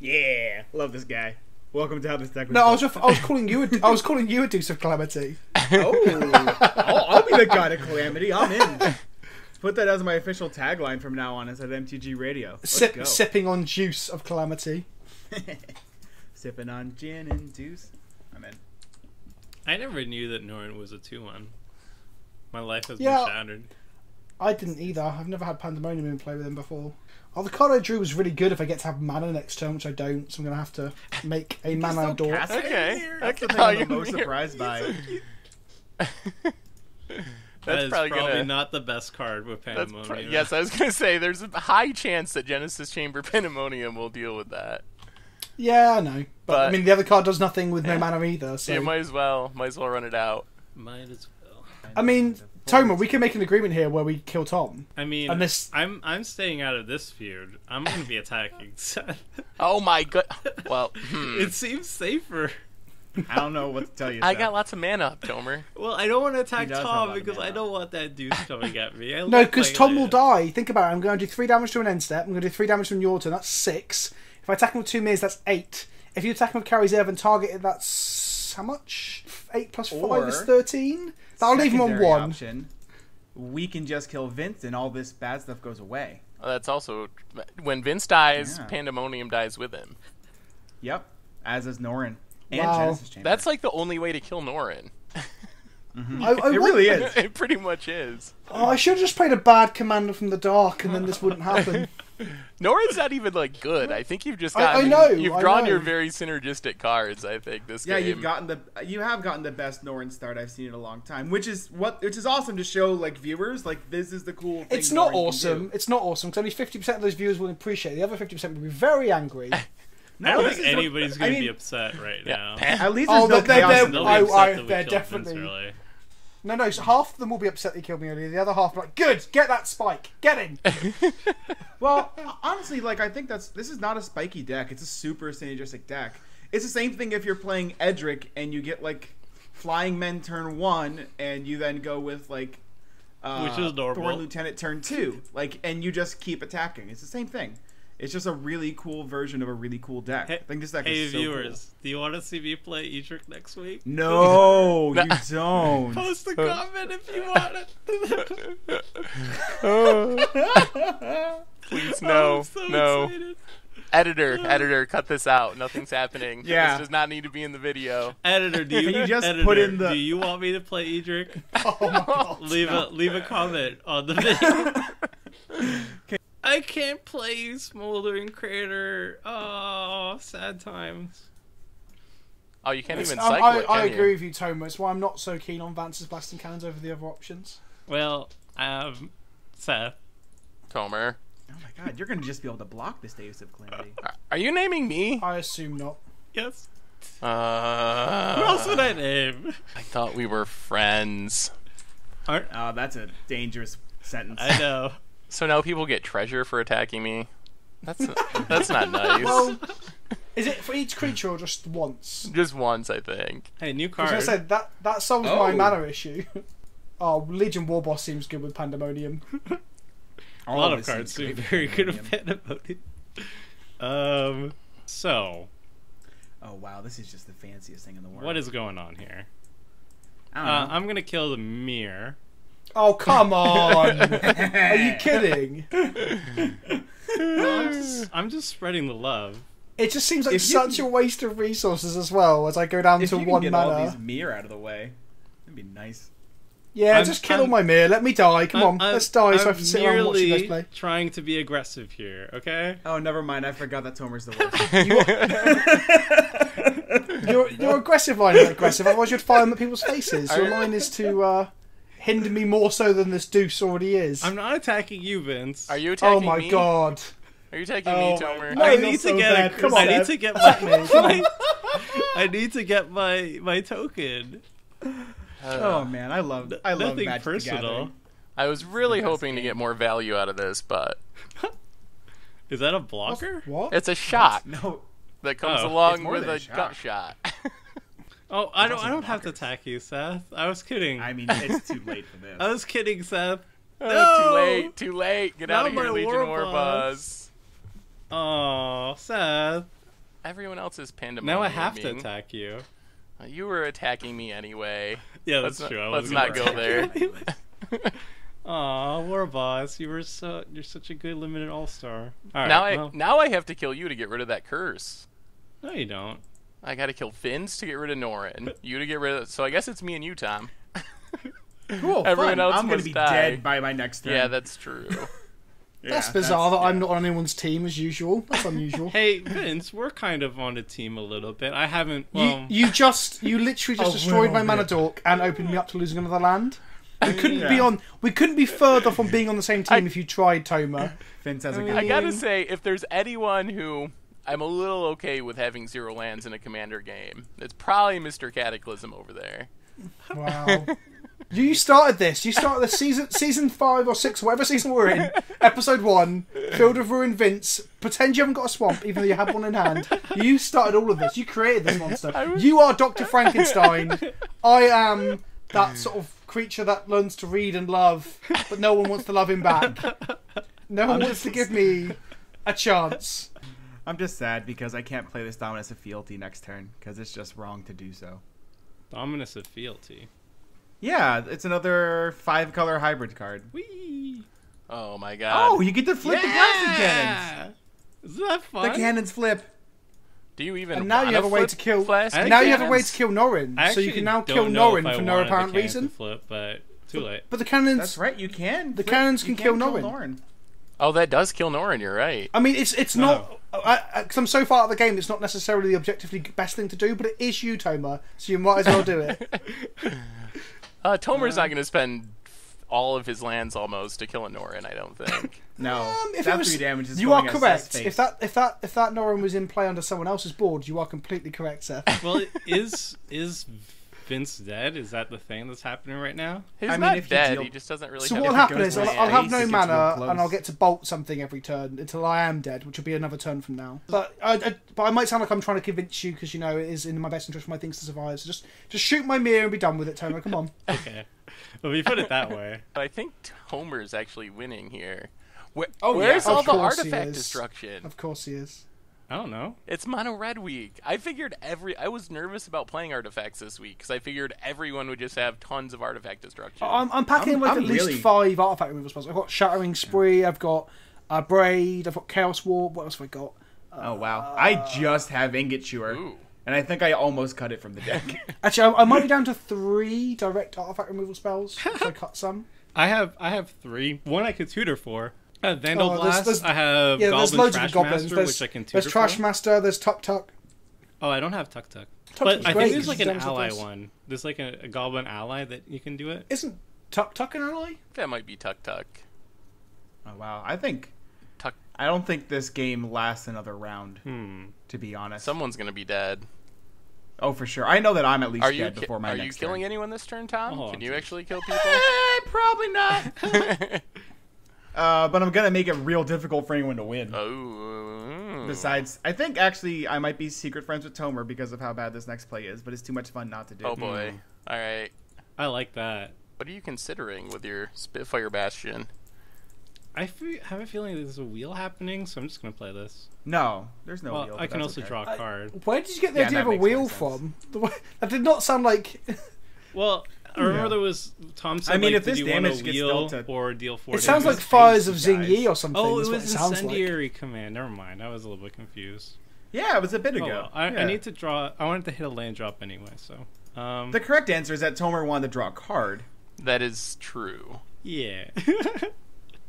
Yeah, love this guy. Welcome to how this deck. Was No, I was just, I was calling you a, I was calling you a Deuce of Calamity. Oh, I'll, I'll be the god of calamity. I'm in. Put that as my official tagline from now on. Instead of MTG Radio. Let's Sip, go. sipping on juice of calamity. Sipping on gin and juice. I never knew that Norin was a two one. My life has Yeah. been shattered. I didn't either. I've never had Pandemonium in play with him before. Oh, the card I drew was really good if I get to have mana next turn, which I don't, so I'm going to have to make a mana door. cast it Okay. That's the thing Oh, I'm most surprised by. That That's is probably, probably, gonna. not the best card with Pandemonium. pro- yes, I was gonna say there's a high chance that Genesis Chamber Pandemonium will deal with that. Yeah, I know. But, I mean, the other card does nothing with no mana either, so. So you might as well, might as well run it out. Might as well. I mean, Tomer, we can make an agreement here where we kill Tom. I mean, Unless- I'm I'm staying out of this feud. I'm gonna be attacking Oh my god. Well, hmm. it seems safer. I don't know what to tell you. I Seth. got lots of mana up, Tomer. Well, I don't want to attack does have a Tom because I don't want that dude coming at me. I No, because Tom will die. Think about it. I'm going to do three damage to an end step. I'm going to do three damage from your turn. That's six. If I attack him with two Myrs, that's eight. If you attack him with Kari Zev and target it, that's how much? Eight plus five Or- is thirteen. That'll leave him on one. Option, we can just kill Vince, and all this bad stuff goes away. Well, that's also when Vince dies, Yeah. Pandemonium dies with him. Yep, as is Norin and Wow. Genesis Chamber. That's like the only way to kill Norin. Mm-hmm. I, I it really is. it pretty much is. Oh, I should have just played a bad commander from the dark, and then this wouldn't happen. Norin's not even like good. I think you've just I- I know, You've drawn know. your very synergistic cards. I think this Yeah, game. you've gotten the you have gotten the best Norin start I've seen in a long time, which is what which is awesome to show like viewers like this is the cool. thing It's not Norin can awesome. do. It's not awesome because only fifty percent of those viewers will appreciate. it. The other fifty percent will be very angry. I don't think anybody's I gonna be upset right Yeah. now. At least Oh, there's no they're- chaos they're- in the They'll I- be upset I- that they're definitely- Vince early. No, no. So half of them will be upset they killed me earlier. The other half, like, good, get that spike, get in. Well, honestly, like I think that's this is not a spiky deck. It's a super synergistic deck. It's the same thing if you're playing Edric and you get like flying men turn one, and you then go with like uh, Which is normal. Thorn Lieutenant turn two, like, and you just keep attacking. It's the same thing. It's just a really cool version of a really cool deck. I think this deck Hey is so viewers, do you want to see me play Edric next week? No, you don't. Post a comment if you want it. Please no, I'm so no. excited. Editor, uh. editor, cut this out. Nothing's happening. Yeah. This does not need to be in the video. Editor, do you, Can you just editor, put in the- Do you want me to play Edric? Oh my god. Leave a leave a comment on the video. I can't play you, Smoldering Crater. Oh, sad times. Oh, you can't even Um, cycle I, it, I agree you? with you, Tomer. It's why I'm not so keen on Vance's blasting cannons over the other options. Well, um, Seth. Tomer. Oh my god, you're gonna just be able to block this Deus of Calamity. Are- Are you naming me? I assume not. Yes. Uh, Who else would I name? I thought we were friends. Aren't Oh, that's a dangerous sentence. I know? So now people get treasure for attacking me. That's that's not nice. Well, is it for each creature or just once? Just once, I think. Hey, new As card. I said, that that solves Oh. my mana issue. oh, Legion Warboss seems good with Pandemonium. a lot of cards seem very for good at Pandemonium. Pandemonium. Um, so Oh wow, this is just the fanciest thing in the world. what is going on here? I don't Uh, know. I'm gonna kill the Myr. Oh come on! Are you kidding? I'm just, I'm just spreading the love. It just seems like If you such can- a waste of resources as well. As I go down if to you can one get all mana. these Myr out of the way, that'd be nice. Yeah, I'm- just kill I'm- all my Myr. Let me die. Come I'm- on, I'm- let's die. so I I'm can sit around and watch you guys merely play. trying to be aggressive here. Okay. Oh, never mind. I forgot that Tomer's the worst. Your, your aggressive line is aggressive. Otherwise, you'd fire them at people's faces. Your line is to uh, hinder me more so than this deuce already is. I'm not attacking you, Vince. Are you oh attacking me? oh my me? god! Are you attacking Oh me, my- Tomer? No, I I need feel to so get bad. a. Come I need Ev. to get my. My I need to get my my token. Uh, oh man, I love I love Nothing Magic personal. Gathering. I was really best hoping to get more value out of this, but Is that a blocker? What? it's a shot No, that comes Oh. along with a a shot. gut shot. Oh, I don't. I don't have to attack you, Seth. I was kidding. I mean it's too late for this. I was kidding, Seth. Oh, No! Too late, too late. Get out Not of here, my Legion war War boss. Buzz. Oh, Seth. Everyone else is pandemonium. Now I have to attack you. Uh, You were attacking me anyway. Yeah, Let's that's not- true. I let's not go there. you. Aw, War Boss, you were so you're such a good limited all star. All right, now I well, now I have to kill you to get rid of that curse. no, you don't. I gotta kill Vince to get rid of Norin. You to get rid of. So I guess it's me and you, Tom. Cool. Everyone fun. else I'm gonna be die. dead by my next turn. Yeah, that's true. That's Yeah, bizarre that yeah. I'm not on anyone's team as usual. That's unusual. Hey Vince, we're kind of on a team a little bit. I haven't. You, Well, you just you literally just A oh, destroyed my mana dork and opened me up to losing another land. We couldn't be on. We couldn't be further from being on the same team I- if you tried, Tomer. Vince has a I good. I gotta say, if there's anyone who I'm a little okay with having zero lands in a commander game, it's probably Mr. Cataclysm over there. Wow. You started this. You started the season season five or six, whatever season we're in. Episode one, Field of Ruin Vince. Pretend you haven't got a swamp, even though you have one in hand. You started all of this. You created this monster. You are Doctor Frankenstein. I am that sort of creature that learns to read and love, but no one wants to love him back. No one wants to give me a chance. I'm just sad because I can't play this Dominus of Fealty next turn because it's just wrong to do so. Dominus of Fealty. Yeah, it's another five color hybrid card. Whee! Oh my god. Oh, you get to flip the plastic cannons. Isn't that fun? The cannons flip. Do you even And now you have a way to kill. plastic And now you have a way to kill Norin, I so you actually can now don't kill know if Norin I for no the apparent cannons reason. To flip, but too late. But the cannons. That's right, you can. The flip- cannons you can kill Norin. Oh, that does kill Norin. You're right. I mean, it's it's not. Because I'm so far out of the game, it's not necessarily the objectively best thing to do, but it is you, Tomer, so you might as well do it. Uh, Tomer's not going to spend all of his lands almost to kill a Norin. I don't think. No, Um, if that it was, three damage is you are correct. If that if that if that Norin was in play under someone else's board, you are completely correct, Seth. well, is is Vince dead? Is that the thing that's happening right now? He's I mean, not if dead. deal- He just doesn't really. So have what'll happen is I'll, I'll have no it mana and I'll get to bolt something every turn until I am dead, which will be another turn from now. But I, I but I might sound like I'm trying to convince you because you know it is in my best interest for my things to survive. So just just shoot my Myr and be done with it, Tomer. Come on. Okay. well, if you put it that way. I think Tomer's actually winning here. Where, Oh, yeah. where's all Of the course he artifact is. destruction? Of course he is. I don't know. It's mono red week. I figured every. I was nervous about playing artifacts this week because I figured everyone would just have tons of artifact destruction. I'm, I'm packing I'm- with I'm at least really- five artifact removal spells. I've got Shattering Spree, I've got uh, Braid, I've got Chaos Warp. What else have I got? Oh wow, I just have Ingot Chewer, Ooh. and I think I almost cut it from the deck. Actually, I, I might be down to three direct artifact removal spells. if I cut some. I have I have three. One I could tutor for. I have Vandal Oh, Blast. there's- I have Yeah, Goblin there's loads Trash of goblins. Master, there's which I can tutor there's Trash for. Master, there's Tuktuk. Oh, I don't have Tuktuk. Tuk But I think there's 'cause like an ally with this. one. There's like a, a Goblin ally that you can do it. Isn't Tuktuk an ally? that might be Tuktuk. oh wow, I think Tuck. I don't think this game lasts another round. Hmm. To be honest, Someone's gonna be dead. oh for sure. I know that I'm at least Are dead ki- before my are you killing turn. anyone this turn, Tom? Oh, Can I'm you sorry. actually kill people? Eh, probably not. uh, but I'm gonna make it real difficult for anyone to win. oh. Besides, I think actually I might be secret friends with Tomer because of how bad this next play is, but it's too much fun not to do. Oh boy. All right. I like that. What are you considering with your Spitfire Bastion? I have a feeling there's a wheel happening, so I'm just gonna play this. No, there's no well, wheel. I can also okay. draw a card. Where did you get the Yeah, idea of a wheel from? That did not sound like. Well, I remember Yeah. there was Tom said I mean, like, if did this damage gets dealt to- or deal four It sounds like damage? Fires of guys. Xing Yi or something. Oh, it was it sounds like. incendiary command. Never mind. I was a little bit confused. Yeah, it was a bit Oh, ago. well. I, I need to draw. I wanted to hit a land drop anyway, so. Um, The correct answer is that Tomer wanted to draw a card. That is true. yeah.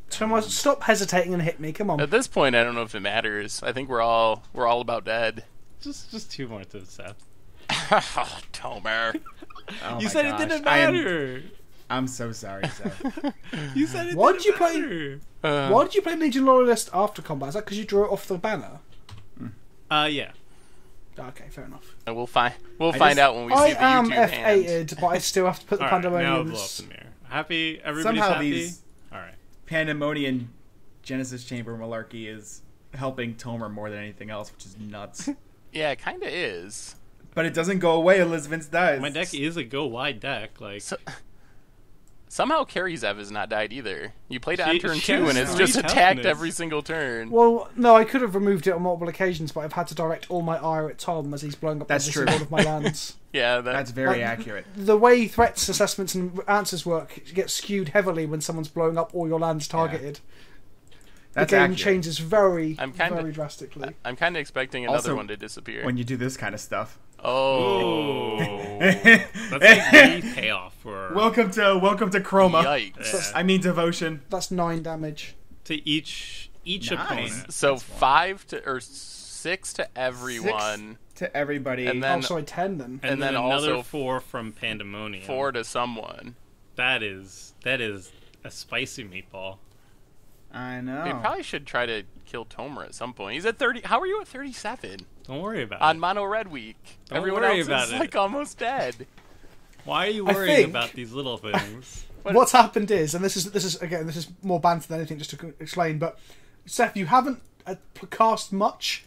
Tomer, stop hesitating and hit me. Come on. At this point, I don't know if it matters. I think we're all we're all about dead. just, just two more to the Seth. oh, Tomer. Oh you said gosh. it didn't I am- matter. I'm so sorry, Seth. You said it Why didn't did you play- Uh, Why did you play Legion Loyalist after combat? Is that because you drew it off the banner? Uh, yeah. Okay, fair enough. We'll find we'll I find just- out when we see I the am YouTube hand. F8ed, but I still have to put the All right, now blow up Myr. Happy? Everybody's Somehow happy? these All right. Pandemonium Genesis Chamber malarkey is helping Tomer more than anything else, which is nuts. Yeah, it kind of is. But it doesn't go away unless Vince dies. My deck is a go wide deck. Like, So, somehow Kari Zev has not died either. You played it She- on turn she two, and it's just attacked toughness. every single turn. Well, no, I could have removed it on multiple occasions, but I've had to direct all my ire at Tom as he's blowing up That's every true. single one of my lands. yeah, that, That's very Like- accurate. the way threats, assessments, and answers work gets skewed heavily when someone's blowing up all your lands targeted. That's the game accurate. changes very, I'm kinda- very drastically. I'm kind of expecting another Also, one to disappear. When you do this kind of stuff. Oh, That's like the payoff for Welcome to welcome to Chroma. yikes! Yeah. I mean devotion. That's nine damage. to each each Nice. opponent. So That's one. five to or six to everyone, Six To everybody. And Oh, then- sorry, ten then. and, and then, then another also four from Pandemonium. four to someone. That is that is a spicy meatball. I know. We probably should try to kill Tomer at some point. He's at thirty. How are you at thirty-seven Don't worry about on it. On Mono Red Week? Don't Everyone worry else about is it. like almost dead. Why are you worrying think- about these little things? What- What's happened is, and this is this is again, this is more banter than anything, just to explain. But Seth, you haven't uh, cast much,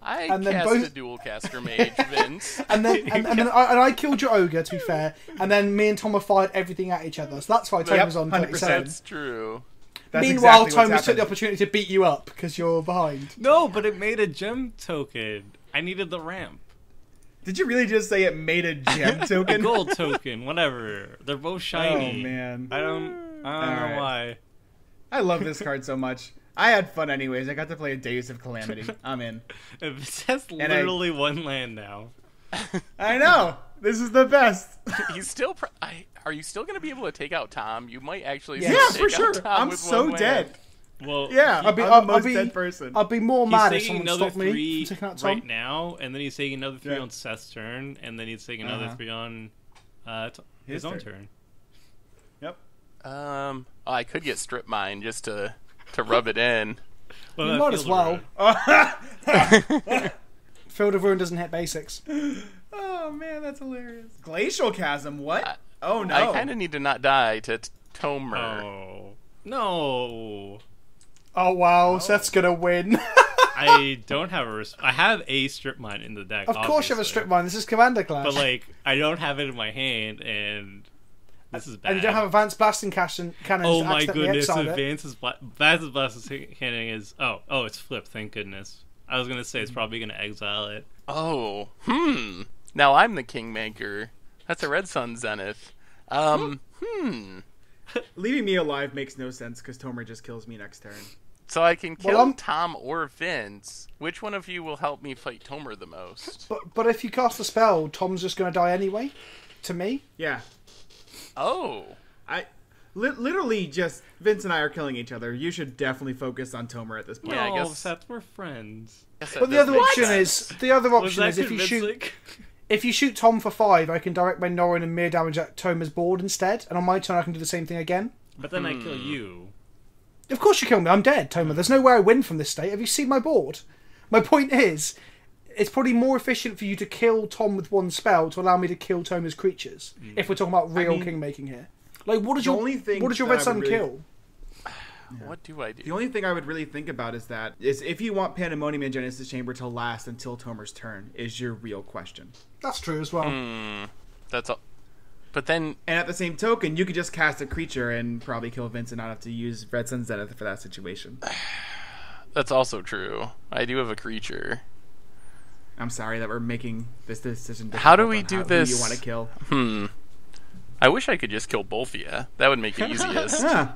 I And then cast both- a Dualcaster mage, Vince. and then and, and then I, and I killed your ogre. To be fair, and then me and Tom have fired everything at each other. So that's why Tom Yep, was on 100%. thirty-seven. That's true. That's Meanwhile, exactly Thomas took the opportunity to beat you up because you're behind. no, but it made a gem token. I needed the ramp. Did you really just say it made a gem A token? gold token, whatever. They're both oh, shiny. Oh man. I don't I don't know Alright. why. I love this card so much. I had fun anyways. I got to play a Deus of Calamity. I'm in. It's just I- literally one land now. I know. This is the best. He's still. Pr- I, are you still going to be able to take out Tom? You might actually. Yeah, Yeah, take for out sure. Tom I'm so dead. land. Well, Yeah, I'll be- I'm I'll- the I'll be- dead person. I'd be more He's mad if someone another stopped me three from taking out Tom. right now, and then he's taking another three Yeah. on Seth's turn, and then he's taking another Uh-huh. three on uh, t- his, His own turn. turn. Yep. Um, oh, I could get strip mine just to to rub it in. Well, You might as well. Field of Ruin doesn't hit basics. Oh man, that's hilarious. Glacial chasm. What? I- oh no. I kind of need to not die to t- Tomer. Oh no! Oh wow, Seth's gonna win. I don't have a. Res- I have a strip mine in the deck. of course you have a strip mine. This is Commander Clash. but like I don't have it in my hand, and this is bad. and you don't have advanced blasting cannon. cannons Oh my goodness! Advanced it. Advances, bla- advances blasting cannon is oh oh it's flipped. Thank goodness. I was gonna say it's probably gonna exile it. Oh, hmm. Now I'm the kingmaker. That's a red sun zenith. Um, hmm. Leaving me alive makes no sense because Tomer just kills me next turn. So I can Well, kill I'm- Tom or Vince. Which one of you will help me fight Tomer the most? But but if you cast a spell, Tom's just gonna die anyway. To me, Yeah. Oh, I li- literally just Vince and I are killing each other. You should definitely focus on Tomer at this point. Yeah, I no, guess- Seth, we're friends. Guess that but the does other make option sense. is the other Was option that is if you shoot convincing? if you shoot Tom for five, I can direct my Norin and Myr damage at Tomer's board instead, and on my turn I can do the same thing again. But then I kill Hmm. you. Of course you kill me. I'm dead, Tomer. There's no way I win from this state. Have you seen my board? My point is, it's probably more efficient for you to kill Tom with one spell to allow me to kill Tomer's creatures. If we're talking about real mean, king making here, like what does your only thing what does your red sun really- kill? What do I do? The only thing I would really think about is that is if you want Pandemonium and Genesis Chamber to last until Tomer's turn is your real question. That's true as well. Hmm. That's all. But then, And at the same token, you could just cast a creature and probably kill Vince and not have to use Red Sun Zenith for that situation. that's also true. I do have a creature. I'm sorry that we're making this decision. How do we on do how- who this? you want to kill? Hmm. I wish I could just kill both of you. That would make it easiest. Huh.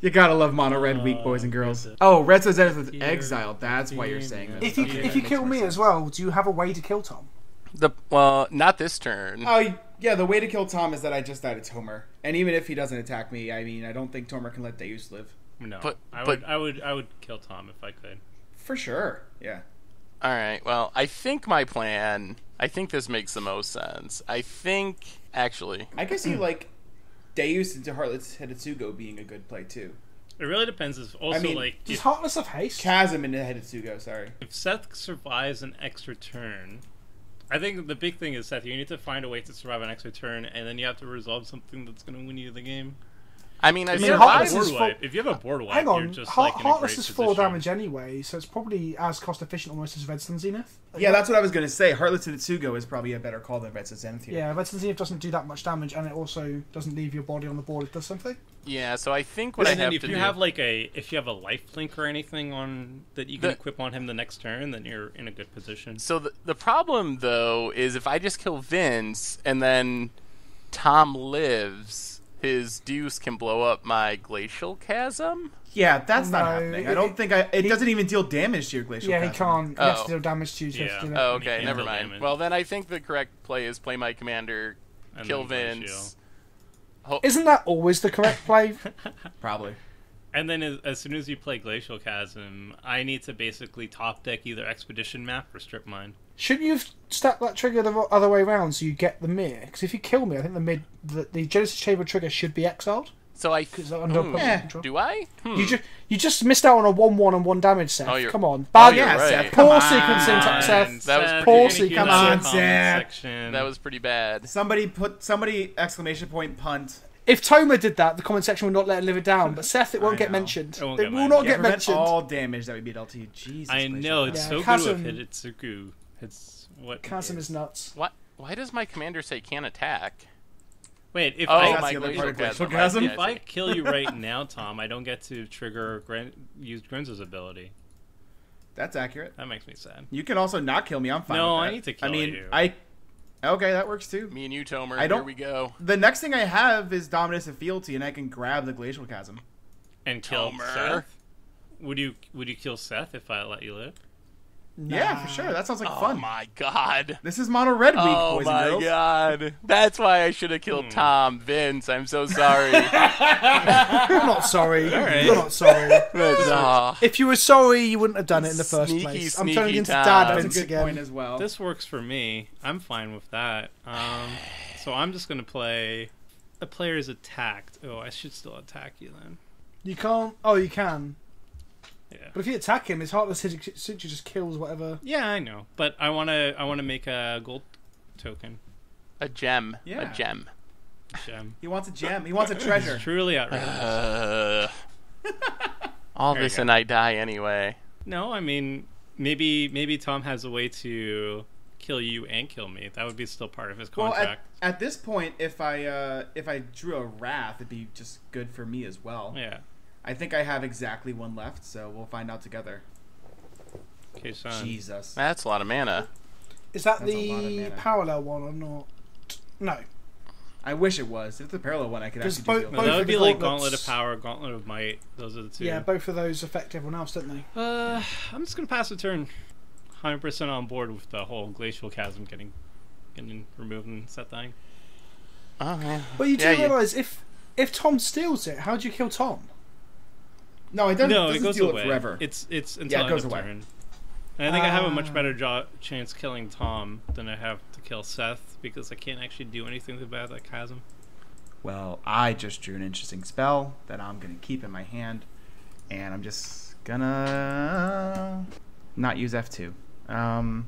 You gotta love mono red uh, Week, boys and girls. Oh, Red Sun Zenith with exile. That's why you're saying that. if you Okay, if you kill me sense. as well, do you have a way to kill Tom? The well, not this turn. Oh yeah, the way to kill Tom is that I just died to Tomer, and even if he doesn't attack me, I mean, I don't think Tomer can let Deus live. No, But- I but- would, I would, I would kill Tom if I could. For sure. Yeah. All right. Well, I think my plan. I think this makes the most sense. I think actually. I guess you like Deus into Heartless Hidetsugu being a good play too. It really depends. If also I mean, like Does if, Heartless have haste? Chasm into Hidetsugu. Sorry. if Seth survives an extra turn, I think the big thing is Seth. You need to find a way to survive an extra turn, and then you have to resolve something that's going to win you the game. I mean, I, If mean, you have Heartless a board is full- if you have a board wipe, Hang you're on, just Heart- like in Heartless is full damage anyway, so it's probably as cost efficient almost as Red Sun Zenith. Yeah, that's what I was gonna say. Heartless Hidetsugu is probably a better call than Red Sun Zenith here. Yeah, Red Sun Zenith doesn't do that much damage, and it also doesn't leave your body on the board. It does something. yeah. So I think what I and then have if to you do. have like a if you have a life link or anything on that you can The- equip on him the next turn, then you're in a good position. So the the problem though is if I just kill Vince and then Tom lives, his deuce can blow up my glacial chasm. Yeah, that's not No, happening. I don't think I. It he- doesn't even deal damage to your glacial. Chasm. Yeah, he can't. He has Oh. to deal damage to you. to Yeah. do it. Oh, okay, never mind. damage. Well, then I think the correct play is play my commander, And kill then Vince. Glacial. Isn't that always the correct play? Probably. And then as, as soon as you play Glacial Chasm, I need to basically top deck either Expedition Map or Strip Mine. Shouldn't you have stacked that trigger the other way around so you get the Myr? Because if you kill me, I think the mid the, the Genesis Chamber trigger should be exiled. So I. Because they're under Ooh, Yeah. control. Do I? Hmm. You just you just missed out on a one one and one damage set. Oh, Come on, Oh, bad. you're yeah, right. Seth. Poor on. sequencing, Come Seth. That was Seth, pretty- gonna Come that on, in the comment Seth. section. That was pretty bad. Somebody put somebody exclamation point punt. If Tomer did that, the comment section will not let him live it down. But Seth, it won't I get know. mentioned. It won't It get will mentioned. not Yeah, get mentioned. all damage that would be dealt to you. Jesus. I glacial know it's Yeah, so Chasm- good with Hidetsugu. It's what Chasm is nuts. What? Why does my commander say can't attack? Wait, if Oh, I my the other glacial part of chasm. glacial chasm? If I kill you right now, Tom, I don't get to trigger Gren- use Grenzo's ability. That's accurate. That makes me sad. You can also not kill me. I'm fine. No, with I need to kill I mean, you. I. Okay, that works too. Me and you, Tomer. I Here don't- we go. The next thing I have is Dominus of Fealty, and I can grab the glacial chasm. And kill Tomer. Seth. Would you would you kill Seth if I let you live? Yeah, for sure. That sounds like Oh fun. Oh my god. This is mono red week, Oh boys my and girls. god. That's why I should have killed Hmm. Tom. Vince, I'm so sorry. You're not sorry. right. You're not sorry. But, uh, If you were sorry, you wouldn't have done it in the first Sneaky, place. I'm sneaky turning into Tom. Dad That's a Vince good again. point as well. This works for me. I'm fine with that. Um, so I'm just gonna play. A player is attacked. Oh, I should still attack you then. You can't. Oh, you can. Yeah. But if you attack him, his heartless Suture just kills whatever. Yeah, I know, but I wanna I wanna make a gold token a gem. Yeah. A gem. gem. He wants a gem. He wants a treasure. It's truly outrageous. Uh, all There this go. and I die anyway. no, I mean maybe maybe Tom has a way to kill you and kill me. That would be still part of his Well, contract. at, at this point, if I uh, if I drew a wrath, it'd be just good for me as well. yeah. I think I have exactly one left, so we'll find out together. Okay, son. Jesus. That's a lot of mana. Is that That's a lot of the parallel one or not? No. I wish it was. If it's a parallel one, I could actually both- do No, both. that of would the be like Gauntlet of Power, Gauntlet of Might. Those are the two. Yeah, both of those affect everyone else, don't they? Uh, I'm just gonna pass the turn. 100% on board with the whole glacial chasm getting getting removed and set dying. Oh, man. But you do Yeah, you- realise if if Tom steals it, how do you kill Tom? No, it doesn't, no, doesn't it goes away. it forever. It's it's until Yeah, it end goes of away. turn. And I think I have a much Ah. better jo- chance killing Tom than I have to kill Seth because I can't actually do anything about that chasm. Well, I just drew an interesting spell that I'm gonna keep in my hand, and I'm just gonna not use F2. Um,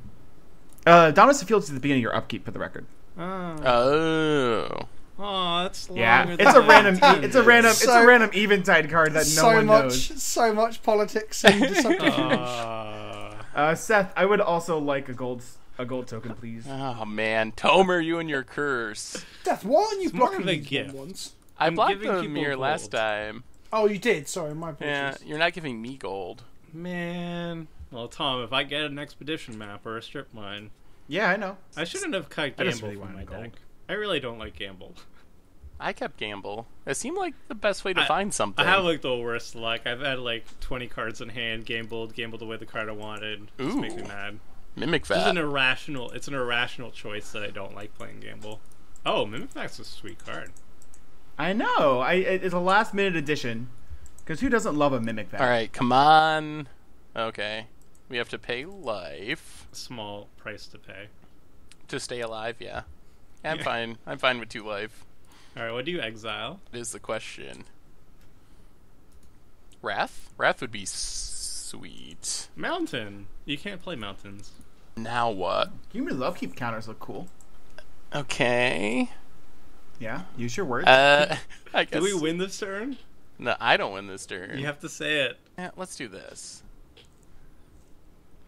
uh, Dominus of Fealty is the beginning of your upkeep for the record. Oh, Oh. Oh that's Yeah, longer it's than a I random. e- It's a random. It's So- a random eventide card that no so one much, knows. so much politics and subterfuge. Uh, Uh, Seth, I would also like a gold a gold token, please. Oh, man. Tomer, you and your curse. Death, why aren't you It's more blocking of a these gift. ones? I I'm blocked giving the people Myr last time. Oh, you did. Sorry, my Yeah, you're not giving me gold. man. Well, Tom, if I get an expedition map or a strip mine, Yeah, I know. I shouldn't have cut I just Gamble really from my gold. deck. I really don't like Gamble. I kept Gamble. It seemed like the best way to I- find something. I have like the worst luck. I've had like 20 cards in hand, gambled, gambled away the card I wanted. Just makes me mad. Mimic This is Vat. an irrational. It's an irrational choice that I don't like playing gamble. Oh, Mimic Vat's a sweet card. I know. I it's a last minute addition. Because who doesn't love a mimic vat? All right, come on. Okay. We have to pay life Small price to pay. to stay alive, yeah. I'm Yeah. fine. I'm fine with two life. All right, what do you exile? Is the question. Wrath? Wrath would be sweet. Mountain. You can't play mountains. Now what? Human love keep counters look cool. Okay. Yeah, use your words. Uh, I guess. Do we win this turn? No, I don't win this turn. You have to say it. Yeah, let's do this.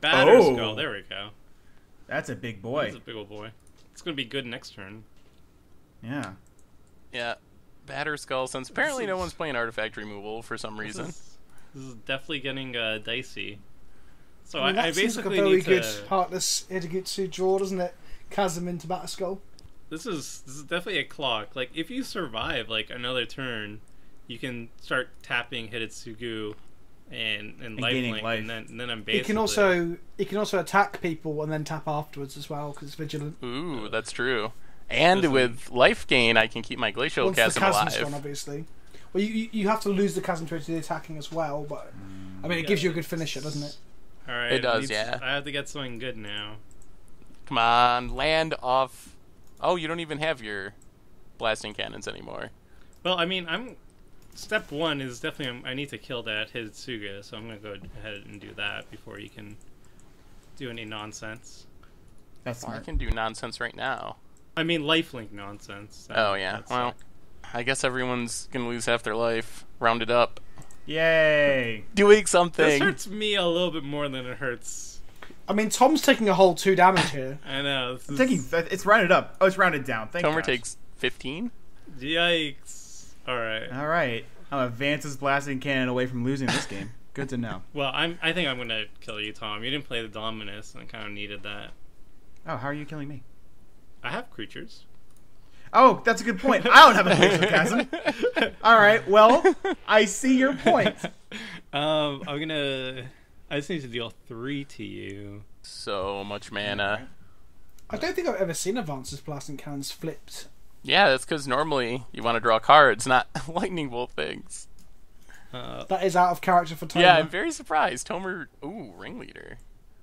Batter Oh. skull. There we go. That's a big boy. That's a big old boy. It's gonna be good next turn. Yeah. Yeah. Batterskull, since apparently no one's playing artifact removal for some This reason. is, this is definitely getting uh, dicey. So I mean, I, that I seems like a very need good to. Heartless Hidetsugu draw, doesn't it? Chasm into Batterskull. this is this is definitely a clock. Like if you survive like another turn, you can start tapping Hidetsugu and and, life gaining life. and then and then I'm basically It can also it can also attack people and then tap afterwards as well because it's vigilant. Ooh, that's true. And Listen. with life gain, I can keep my glacial Once the chasm chasm's alive. gone, obviously. Well, you, you you have to lose the chasm to the attacking as well, but I mean it gives you a good finisher, doesn't it? All right, It does, needs- yeah. I have to get something good now. Come on, land off. Oh, you don't even have your blasting cannons anymore. Well, I mean, I'm step one is definitely um, I need to kill that Hidetsugu, so I'm gonna go ahead and do that before you can do any nonsense. That's Well, I can do nonsense right now. I mean, lifelink nonsense. That- Oh yeah. Well, like- I guess everyone's gonna lose half their life. Rounded up. Yay! Doing something. this hurts me a little bit more than it hurts. I mean Tom's taking a whole two damage here. I know. I'm is, taking. It's rounded up. Oh, it's rounded down. Thank Tomer gosh. takes 15. Yikes! All right. All right. I'm advances blasting cannon away from losing this game. Good to know. Well, I'm. I think I'm gonna kill you, Tom. You didn't play the Dominus, and I kind of needed that. Oh, how are you killing me? I have creatures. Oh, that's a good point. I don't have a glacial chasm. All right. Well, I see your point. Um, I'm gonna. I just need to deal three to you. So much mana. I don't think I've ever seen advances blasting cannons flipped. Yeah, that's because normally you want to draw cards, not lightning bolt things. Uh, That is out of character for Tomer. Yeah, I'm very surprised. Tomer, ooh, ringleader.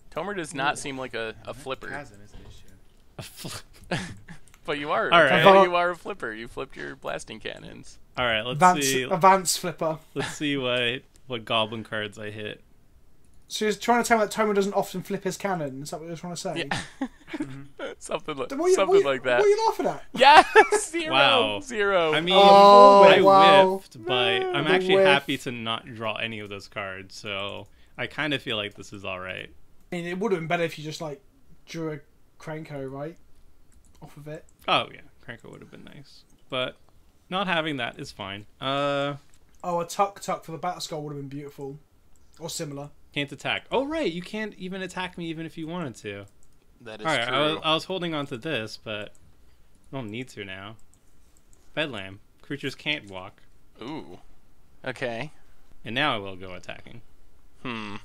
Tomer does not seem like a, a flipper, Chasm is an issue. but you are. All right. But you are a flipper. You flipped your blasting cannons. all right. Let's advance, see. advance flipper. Let's see what what goblin cards I hit. So you're trying to tell me that Tomer doesn't often flip his cannon? Is that what you're trying to say? Yeah. Mm-hmm. something like What are you- something what are you- like that. What are you laughing at? Yeah, zero, Wow. zero. I mean, Oh, I wow. whiffed, but I'm The actually whiff. happy to not draw any of those cards. So I kind of feel like this is all right. I mean, it would have been better if you just like drew a Krenko, right? Off of it. Oh yeah, Krenko would have been nice, but not having that is fine. Uh, Oh, a Tuktuk for the Batterskull would have been beautiful, or similar. can't attack. Oh right, you can't even attack me even if you wanted to. that is All right, true. I was, I was holding on to this, but I don't need to now. Bedlam. Creatures can't walk, Ooh. Okay. and now I will go attacking. Hmm.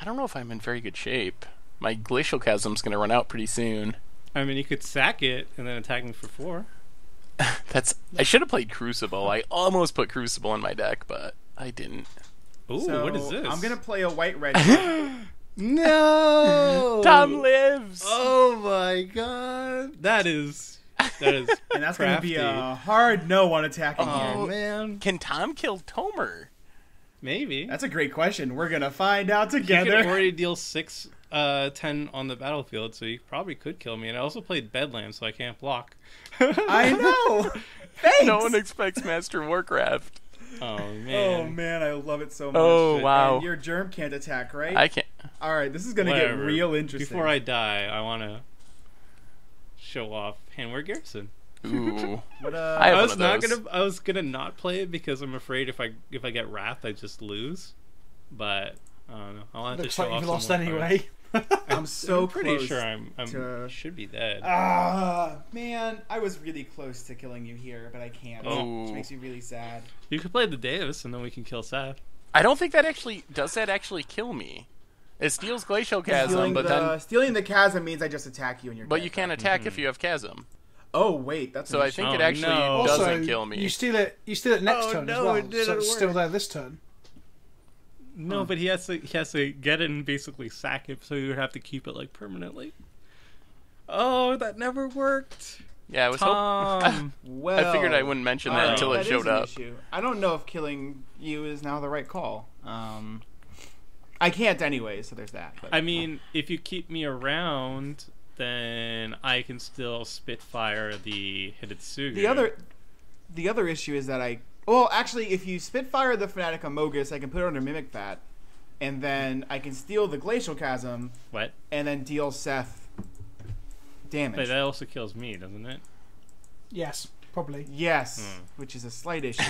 I don't know if I'm in very good shape. My glacial chasm's gonna run out pretty soon. I mean, you could sack it and then attack me for four. That's. I should have played Crucible. I almost put Crucible in my deck, but I didn't. Ooh, So, what is this? I'm gonna play a white red. No, Tom lives. Oh my god, that is that is and that's gonna be a hard no on attacking Oh here. man, Can Tom kill Tomer? maybe That's a great question. We're gonna find out you together. could already deal six, uh, ten on the battlefield, so you probably could kill me. And I also played Bedlam, so I can't block. I know. Thanks. No one expects Master Warcraft. Oh Oh man. man, I love it so much. Oh, And wow. your germ can't attack, right? I can't. All right, this is gonna Whatever. get real interesting. Before I die, I want to show off Hanweir Garrison. Ooh. What, uh, I I was not gonna. I was gonna not play it because I'm afraid if I if I get Wrath, I just lose. But I don't know. I'll have Looks to show like off you've some lost more anyway. Cards. I'm so I'm pretty close sure I'm. I'm to- should be dead. Ah, man, I was really close to killing you here, but I can't. Oh. Which makes me really sad. You could play the Davis, and then we can kill Seth. I don't think that actually does that actually kill me. It steals glacial chasm, stealing but the, then stealing the chasm means I just attack you and you're but dead. you can't attack if you have chasm. Oh wait, that's So I think Oh, it actually no. also, doesn't kill me. you steal it. You steal it next Oh, turn as no, well. it didn't so it's still there this turn. No, but he has to. He has to get it and basically sack it, so you would have to keep it like permanently. Oh, that never worked. yeah, I was hoping. Tom. Well, I figured I wouldn't mention that Alright. until it that is showed an up. issue. I don't know if killing you is now the right call. Um, I can't anyway, so there's that. But, I mean, if you keep me around, then I can still Spitfire the Hidetsugu. the other, the other issue is that I. Well, actually, if you Spitfire the Fnatic Amogus, I can put it under Mimic Vat, and then I can steal the Glacial Chasm, what? and then deal Seth damage. But that also kills me, doesn't it? Yes, probably. Yes, Hmm. which is a slight issue.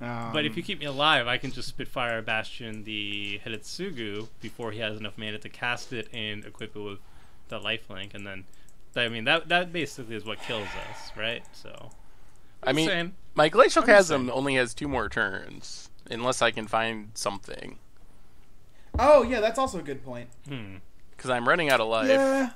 Um, But if you keep me alive, I can just Spitfire Bastion the Hidetsugu before he has enough mana to cast it and equip it with the lifelink, and then I mean that that basically is what kills us, right? So I mean, saying. My glacial chasm only has two more turns, unless I can find something. Oh yeah, that's also a good point. Hmm. Because I'm running out of life. Yeah,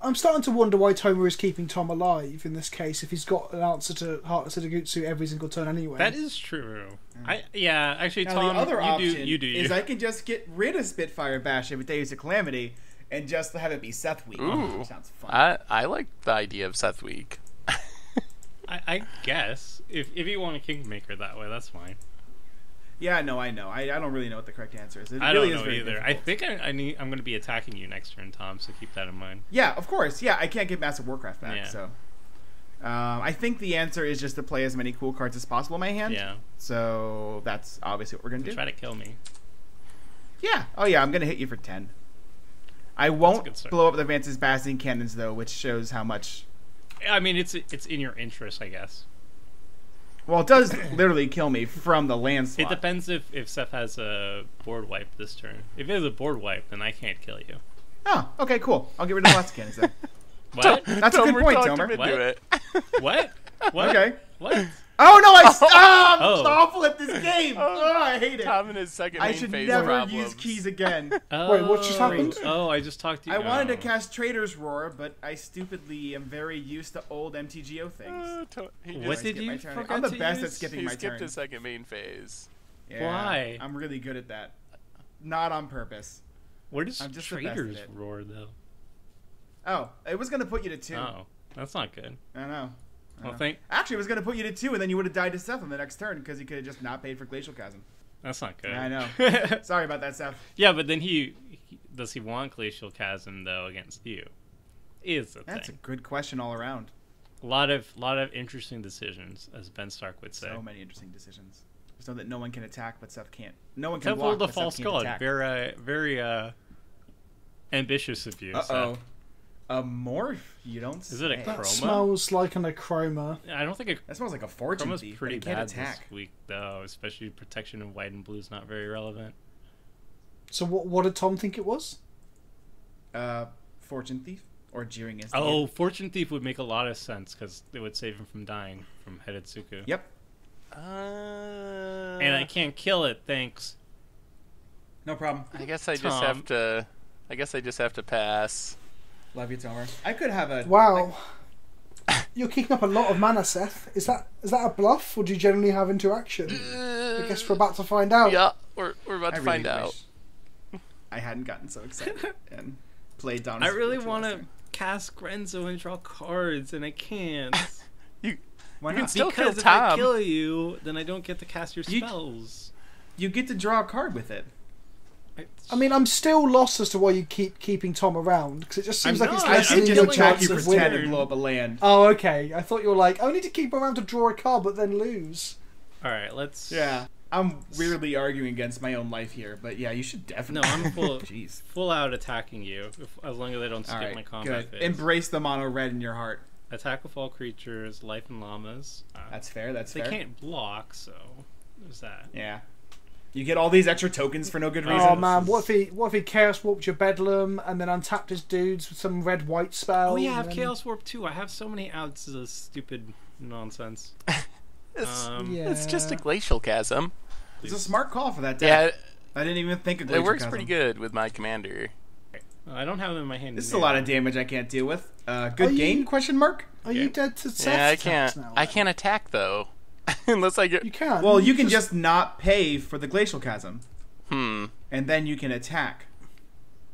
I'm starting to wonder why Tomer is keeping Tom alive in this case. If he's got an answer to Heartless Hidetsugu every single turn anyway. that is true. Mm. I yeah, actually, Now Tom, the other you option do you do you. is I can just get rid of Spitfire Bash every Deus of Calamity and just have it be Seth Week. Ooh. Sounds fun. I I like the idea of Seth Week. I, I guess if if you want a Kingmaker that way, that's fine. yeah, no, I know. I, I don't really know what the correct answer is. It I really don't is know either. I think I, I need I'm going to be attacking you next turn, Tom. So keep that in mind. Yeah, of course. Yeah, I can't get Master Warcraft back, Yeah. so. Um, I think the answer is just to play as many cool cards as possible in my hand. Yeah, So that's obviously what we're gonna do. try to kill me. Yeah. Oh yeah, I'm gonna hit you for ten. I won't blow up the Vance's Bastion cannons though, which shows how much. I mean, it's it's in your interest, I guess. Well, it does literally kill me from the land It depends if if Seth has a board wipe this turn. If it has a board wipe, then I can't kill you. Oh, okay, cool. I'll get rid of lots of cannons then. What? That's a good point, talked him Tomer. What? it. what? What? Okay. What? Oh no, I st- oh, I'm Oh. awful at this game. Oh, I hate it. Tom and his second I should phase never problems. use keys again. Wait, what just Oh. happened? Oh, I just talked to you. I wanted to oh. cast Traitor's Roar, but I stupidly am very used to old MTGO things. Uh, What did skip my you turn. I'm the to best at use? skipping he my skipped turn. his second main phase. Yeah, Why? I'm really good at that. Not on purpose. Where does I'm just the best at Traitor's Roar though? Oh, it was gonna put you to two. Oh, that's not good. I know. I Well, know. think Actually, it was gonna put you to two, and then you would have died to Seth on the next turn because he could have just not paid for Glacial Chasm. that's not good. I know. Sorry about that, Seth. yeah, but then he, he does he want glacial chasm though against you? Is the That's a good question all around. A lot of lot of interesting decisions, as Ben Stark would say. So many interesting decisions. So that no one can attack, but Seth can't. No one can Temple block, of the False can't God. attack. Very, uh, very uh, ambitious of you. Uh oh. Seth. A morph? You don't. Is it a say. chroma? that smells like an Akroma. I don't think a That smells like a fortune chroma's thief. pretty but he can't bad attack. this week though, especially protection of white and blue is not very relevant. So what? What did Tom think it was? Uh, fortune thief or jeering is. Oh, Fortune Thief would make a lot of sense because it would save him from dying from Hidetsugu. Yep. Uh, And I can't kill it, thanks. No problem. I guess I just Tom. have to. I guess I just have to pass. Love you, Tomer. I could have a. Wow. You're kicking up a lot of mana, Seth. Is that is that a bluff, or do you generally have interaction? I guess we're about to find out. Yeah, we're, we're about I to really find out. I hadn't gotten so excited and played Donna. I really want to cast Grenzo and draw cards, and I can't. You, Why you can not? still kill because if I kill you, then I don't get to cast your You- spells. You get to draw a card with it. I, I mean, I'm still lost as to why you keep keeping Tom around because it just seems I'm like it's not. I lessening should your just killing attack chance you of winning. and blow up a land. Oh, okay. I thought you were like, I need to keep around to draw a card, but then lose. all right, let's. Yeah. I'm weirdly arguing against my own life here, but yeah, you should definitely. No, definitely. I'm full. Jeez. full out attacking you, if, as long as I don't skip All my combat good. phase. Embrace the mono red in your heart. Attack with all creatures, life and llamas. Uh, That's fair. That's they fair. can't block, so there's that. Yeah. You get all these extra tokens for no good reason. Oh man, what if he what if he chaos warped your bedlam and then untapped his dudes with some red white spell? Oh yeah, I have then- Chaos Warp too. I have so many outs of stupid nonsense. It's, Um, Yeah. it's just a glacial chasm. It's a smart call for that deck. Yeah, I didn't even think of it works Chasm. pretty good with my commander. I don't have them in my hand. This is a lot of damage I can't deal with. Uh, good Are game? you- Question mark. Are you dead to Seth's yeah, I can't. now? I can't attack though, unless I get. You can. Well, you can just not pay for the glacial chasm, Hmm. and then you can attack,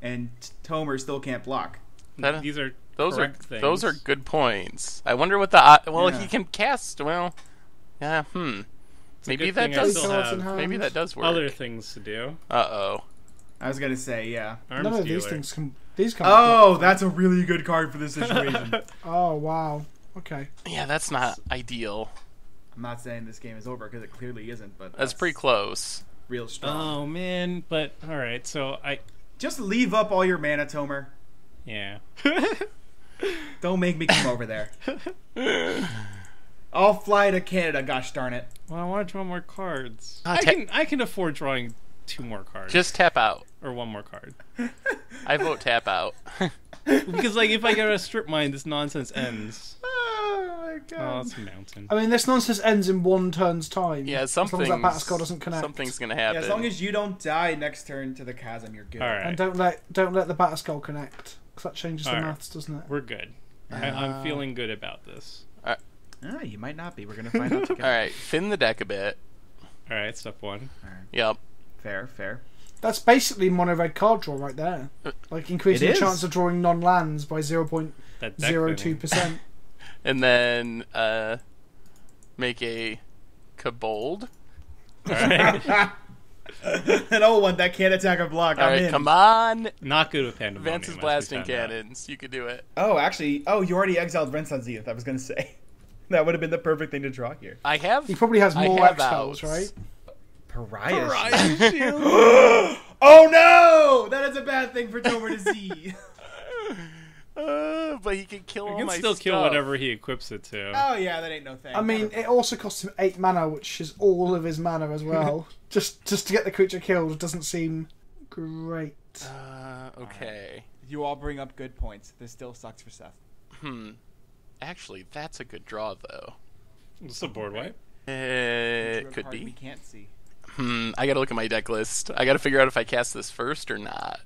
and Tomer still can't block. That- These are Those are things. those are good points. I wonder what the well Yeah. he can cast. Well, yeah. Hmm. It's Maybe that does. still Cards in have. Maybe that does work. other things to do. Uh oh. I was gonna say, yeah. Arms None of dealer. these things can. These can't. Oh, that's a really good card for this situation. Oh wow. Okay. Yeah, that's not ideal. I'm not saying this game is over because it clearly isn't, but That's pretty close. real strong. Oh man, but all right. So I Just leave up all your mana, Tomer. yeah. Don't make me come over there. I'll fly to Canada. Gosh darn it! well, I want to draw more cards. Ah, I ta- can I can afford drawing two more cards Just tap out. or one more card. I vote tap out. Because like if I get a strip mine, this nonsense ends. Oh my Oh, god. it's a mountain. I mean, this nonsense ends in one turn's time. Yeah, As something. long as that Batterskull doesn't connect. Something's gonna Yeah, happen. as long as you don't die next turn to the chasm, you're good. All right. And don't let don't let the Batterskull connect, because that changes the Alright. maths, doesn't it? We're good. I, I'm feeling good about this. Ah, you might not be. We're gonna find out together. All right, thin the deck a bit. All right, step one. Yep. Fair, fair. That's basically mono red card draw right there. Like increasing the chance of drawing non lands by zero point That deck zero thinning. two percent. And then uh, make a kobold. All right. An old one that can't attack or block. All I'm right, in. come on. Not good with pandemonium. Vance's as we blasting found out. cannons. You could do it. Oh, actually, oh, you already exiled Red Sun's Zenith. I was gonna say that would have been the perfect thing to draw here. I have. He probably has more have X spells, right? Pariah. Pariah shield. oh no! That is a bad thing for Tomer to see. Uh, but he can kill You all can my still kill whatever he equips it to. oh yeah, that ain't no thing. I mean, it also costs him eight mana, which is all of his mana as well. just just to get the creature killed doesn't seem great. Uh, okay. you all bring up good points. This still sucks for Seth. Hmm. Actually, that's a good draw, though. It's a board wipe. Uh, it could card We be. can't see. Hmm. I gotta look at my deck list. I gotta figure out if I cast this first or not.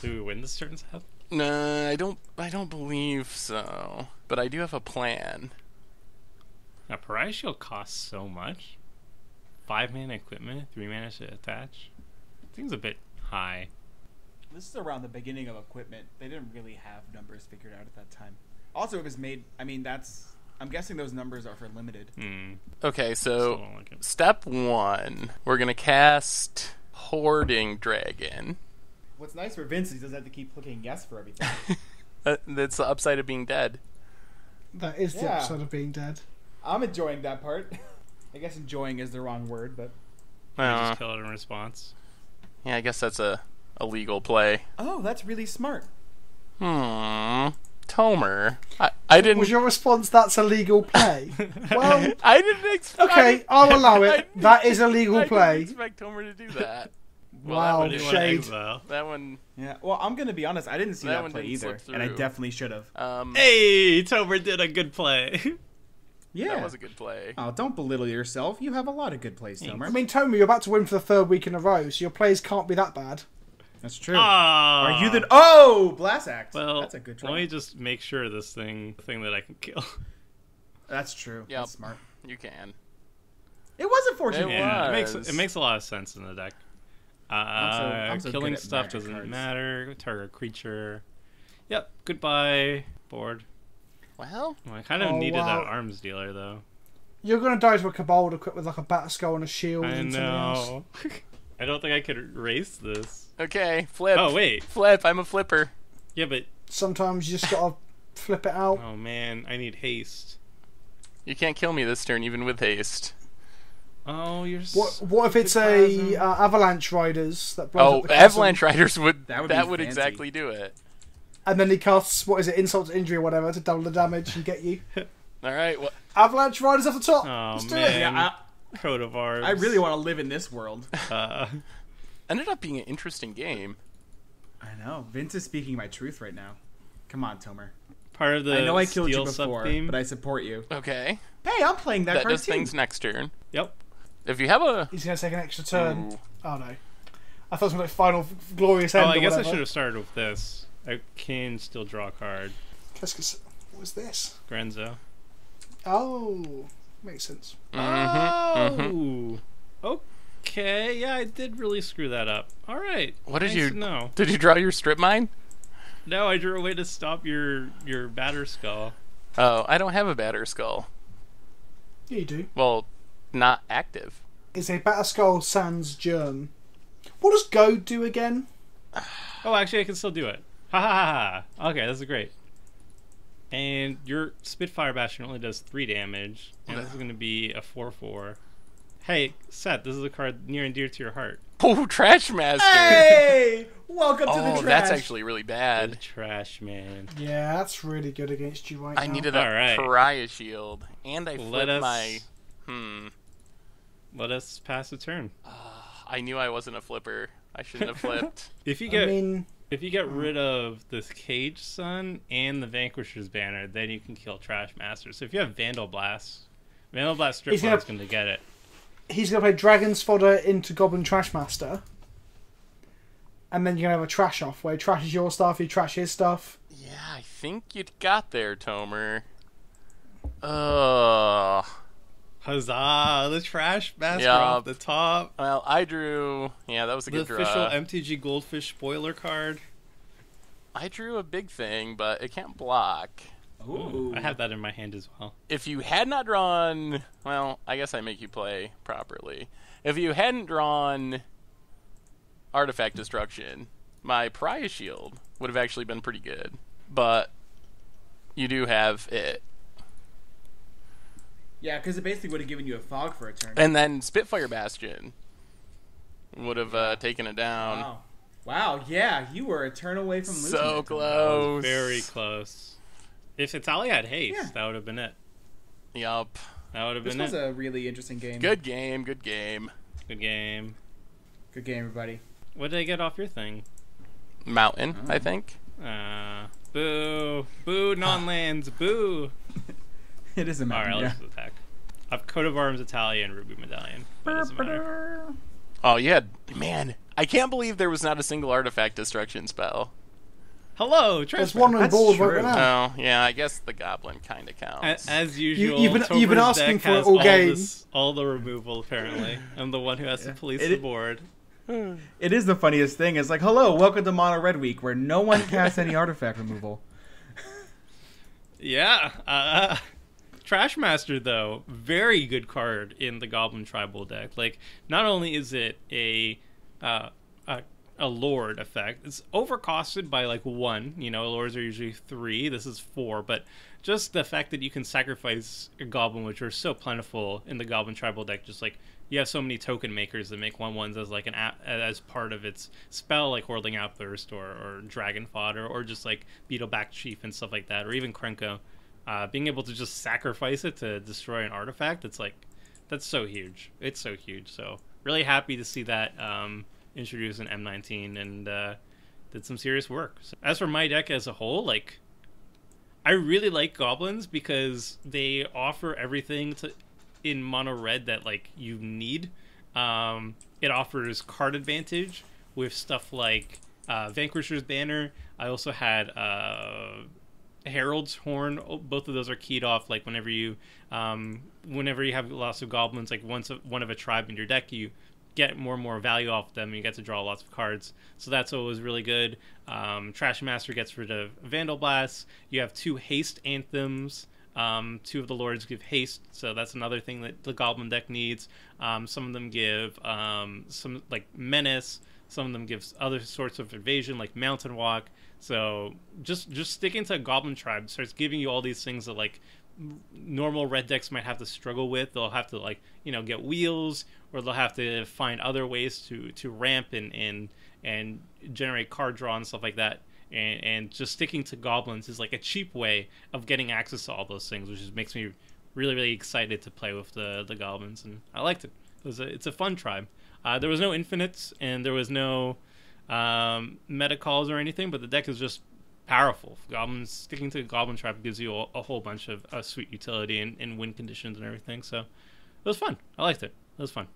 Do we win this turn, Seth? No, I don't. I don't believe so. But I do have a plan. Now, Pariah Shield costs so much. Five mana equipment, three mana to attach. Seems a bit high. This is around the beginning of equipment. They didn't really have numbers figured out at that time. Also, it was made. I mean, that's. I'm guessing those numbers are for limited. Hmm. Okay, so like step one, we're gonna cast Hoarding Dragon. What's nice for Vince is he doesn't have to keep clicking yes for everything. Uh, that's the upside of being dead. That is the Yeah. upside of being dead. I'm enjoying that part. I guess enjoying is the wrong word, but Uh, just kill it in response. yeah, I guess that's a, a legal play. oh, that's really smart. Hmm. Tomer. I, I didn't. Was your response that's a legal play? well, I didn't expect. okay, I'll allow it. That is a legal I play. didn't expect Tomer to do that. Wow, What do you want, shade. That one. Yeah. Well, I'm gonna be honest. I didn't see That that, one play either, and I definitely should have. Um. Hey, Tomer did a good play. Yeah. That was a good play. Oh, don't belittle yourself. You have a lot of good plays, Thanks. Tomer. I mean, Tommy, you're about to win for the third week in a row, so your plays can't be that bad. That's true. Ah. Are you the? Oh, blast act. Well, that's a good try. let me just make sure this thing, thing that I can kill. That's true. Yep. That's smart. You can. It wasn't fortunate. It yeah, it makes was. it makes a lot of sense in the deck. Uh, I'm so- I'm so killing stuff doesn't cards. matter. Target creature. Yep. Goodbye, board. Well, Well, I kind of Oh, needed wow. that arms dealer though. You're gonna die to a Kobold equipped with like a bat skull and a shield I and something else. know. I don't think I could erase this. okay. Flip. Oh wait. Flip. I'm a flipper. Yeah, but Sometimes you just gotta flip it out. oh man, I need haste. You can't kill me this turn, even with haste. Oh, you're. What What if it's a uh, avalanche riders that blows Oh, up the Avalanche Riders would. That That would would, fancy. exactly do it. and then he casts what is it, insult to injury or whatever to double the damage and get you. All right. Well, Avalanche riders off the top. Oh Let's do man. it. Yeah, Coat of arms. I, I really want to live in this world. Uh, ended up being an interesting game. I know. Vince is speaking my truth right now. Come on, Tomer. part of the I know I killed you before, sub-theme. but I support you. Okay. Hey, I'm playing that, That card does too. things next turn. Yep. If you have a. He's gonna take an extra turn. Ooh. Oh no. I thought it was like final glorious end. Oh. I or guess I should have started with this. I can still draw a card. Let's get s- What was this? Grenzo. Oh, makes sense. Mhm, Oh. Okay. Yeah, I did really screw that up. All right. What did nice you- No. Did you draw your strip mine? No, I drew a way to stop your your Batterskull. Oh, I don't have a Batterskull. Yeah, you do. Well, not active. It's a Batterskull Sans Germ. What does go do again? Oh, actually, I can still do it. Ha ha ha! ha. Okay, this is great. And your Spitfire Bastion only does three damage, and this is going to be a four-four. Hey, Seth, this is a card near and dear to your heart. Oh, Trash Master. Hey, welcome to the oh, trash. that's actually really The bad. trash man. Yeah, that's really good against you right I now. needed a Alright. pariah shield, and I Let flipped us- my. Hmm. Let us pass the turn. I knew I wasn't a flipper. I shouldn't have flipped. If you I get mean, If you get rid of this Caged Sun and the Vanquisher's banner, then you can kill Trash Master. So if you have Vandal Blast, Vandal Blast Strip He's is gonna- going to get it. He's going to play Dragon's Fodder into Goblin Trash Master. And then you're going to have a trash off where he trashes your stuff, you trash his stuff. Yeah, I think you got there, Tomer. Uh, Huzzah! The Trash Master Yeah. off the top. well, I drew. Yeah, that was a The good draw. The official MTG Goldfish spoiler card. I drew a big thing, but it can't block. Ooh. I have that in my hand as well. If you had not drawn, well, I guess I make you play properly. If you hadn't drawn artifact destruction, my pariah shield would have actually been pretty good. But you do have it. Yeah, because it basically would have given you a fog for a turn. And then Spitfire Bastion would have uh, taken it down. Wow. Wow, yeah, you were a turn away from losing. So it. close. Very close. If Italia had haste, Yeah. that would have been it. Yup. That would have been it. This been was it. a really interesting game. Good game, good game. Good game. Good game, everybody. What did I get off your thing? Mountain, I Oh. think. Uh, boo, boo, non-lands, boo. It is a All right, mountain. let's attack. I've coat of arms, Italian, ruby medallion. That doesn't. Oh, you had. Man, I can't believe there was not a single artifact destruction spell. Hello, There's one on the That's true. right now. Oh, yeah, I guess the goblin kind of A- counts. As usual, you've been- you've been asking deck for it all all game. this- all the removal. Apparently, I'm the one who has to police It- the board. It is the funniest thing. It's like, hello, welcome to Mono Red Week, where no one casts any artifact removal. Yeah. Uh, Trash Master, though, very good card in the Goblin Tribal deck. Like, not only is it a uh, a, a Lord effect, it's overcosted by like one. You know, Lords are usually three. This is four, but just the fact that you can sacrifice a Goblin, which are so plentiful in the Goblin Tribal deck, just like you have so many token makers that make one ones as like an as part of its spell, like Hordeling Outburst or, or Dragon Fodder, or just like Beetleback Chief and stuff like that, or even Krenko. Uh, being able to just sacrifice it to destroy an artifact, it's like that's so huge. It's so huge. So really happy to see that um, introduced in M19 and uh, did some serious work. So, as for my deck as a whole, like I really like goblins because they offer everything to in mono red that like you need. Um, it offers card advantage with stuff like uh, Vanquisher's Banner. I also had uh, Herald's Horn. Oh, Both of those are keyed off. Like whenever you, um, whenever you have lots of goblins, like once a, one of a tribe in your deck, you get more and more value off them. And you get to draw lots of cards. So that's always really good. Um, Trash Master gets rid of Vandal Blast. You have two haste anthems. Um, two of the lords give haste, so that's another thing that the goblin deck needs. Um, some of them give um, some like menace. Some of them give other sorts of evasion, like mountain walk. So just just sticking to a goblin tribe starts giving you all these things that like normal red decks might have to struggle with. They'll have to like you know get wheels, or they'll have to find other ways to to ramp and and and generate card draw and stuff like that and, and just sticking to goblins is like a cheap way of getting access to all those things, which just makes me really really excited to play with the the goblins, and I liked it. It was a, it's a fun tribe. Uh, there was no infinites and there was no um, meta calls or anything, but the deck is just powerful. Goblins sticking to goblin Trap gives you a, a whole bunch of uh, sweet utility and, and win conditions and everything. So it was fun. I liked it. It was fun.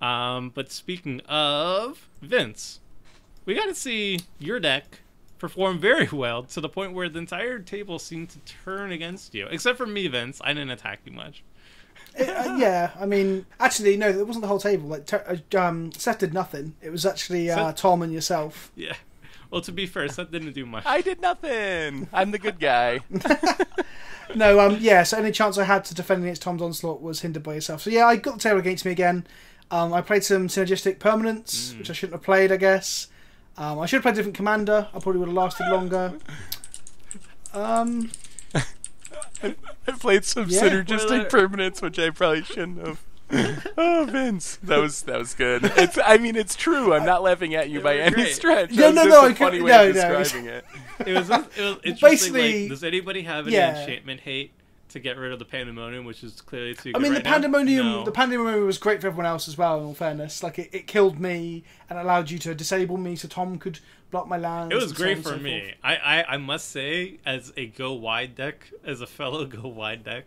Um, but speaking of Vince, we got to see your deck perform very well to the point where the entire table seemed to turn against you, except for me, Vince. I didn't attack you much. It- uh, yeah, I mean, actually, no, it wasn't the whole table. Like, ter- uh, um, Seth did nothing. It was actually uh, Seth- Tom and yourself. Yeah. Well, to be fair, Seth didn't do much. I did nothing. I'm the good guy. No, um, yeah. So any chance I had to defend against Tom's onslaught was hindered by yourself. So yeah, I got the table against me again. Um, I played some synergistic permanents, Mm. which I shouldn't have played, I guess. Um, I should have played a different commander. I probably would have lasted longer. Um, I played some Yeah. synergistic permanents, which I probably shouldn't have. oh, Vince, that was that was good. It's, I mean, it's true. I'm not laughing at you They by any great. stretch. No, That was no, just no, a I funny couldn't- way no, of no. describing it. It was, it was interesting. Basically- like, does anybody have any Yeah. enchantment hate to get rid of the pandemonium, which is clearly too. I mean, right the pandemonium. No. The pandemonium was great for everyone else as well. In all fairness, like it, it killed me and allowed you to disable me, so Tom could block my lands. It was and so great for so me. forth. I, I I must say, as a go wide deck, as a fellow go wide deck,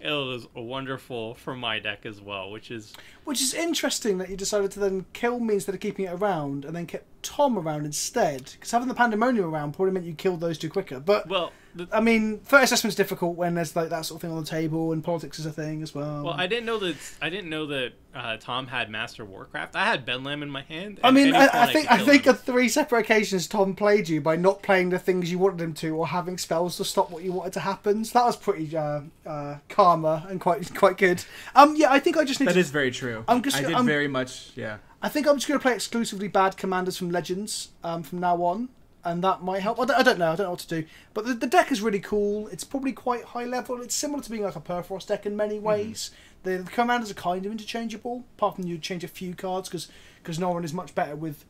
it was wonderful for my deck as well. Which is Which is interesting that you decided to then kill me instead of keeping it around, and then kept Tom around instead. Because having the pandemonium around probably meant you killed those two quicker. But well. The, I mean, threat assessment's difficult when there's like that sort of thing on the table, and politics is a thing as well. well, I didn't know that. I didn't know that uh, Tom had Master Warcraft. I had Bedlam in my hand. I mean, I, I think could I think him. on three separate occasions Tom played you by not playing the things you wanted him to, or having spells to stop what you wanted to happen. So that was pretty uh, uh, karma and quite quite good. Um, yeah, I think I just need That to. is very true. I'm just- I did I'm- very much. Yeah. I think I'm just going to play exclusively bad commanders from Legends um, from now on, and that might help. I don't, I don't know. I don't know what to do. But the, the deck is really cool. It's probably quite high level. It's similar to being like a Purphoros deck in many ways. The, the commanders are kind of interchangeable, apart from you change a few cards because because Norin is much better with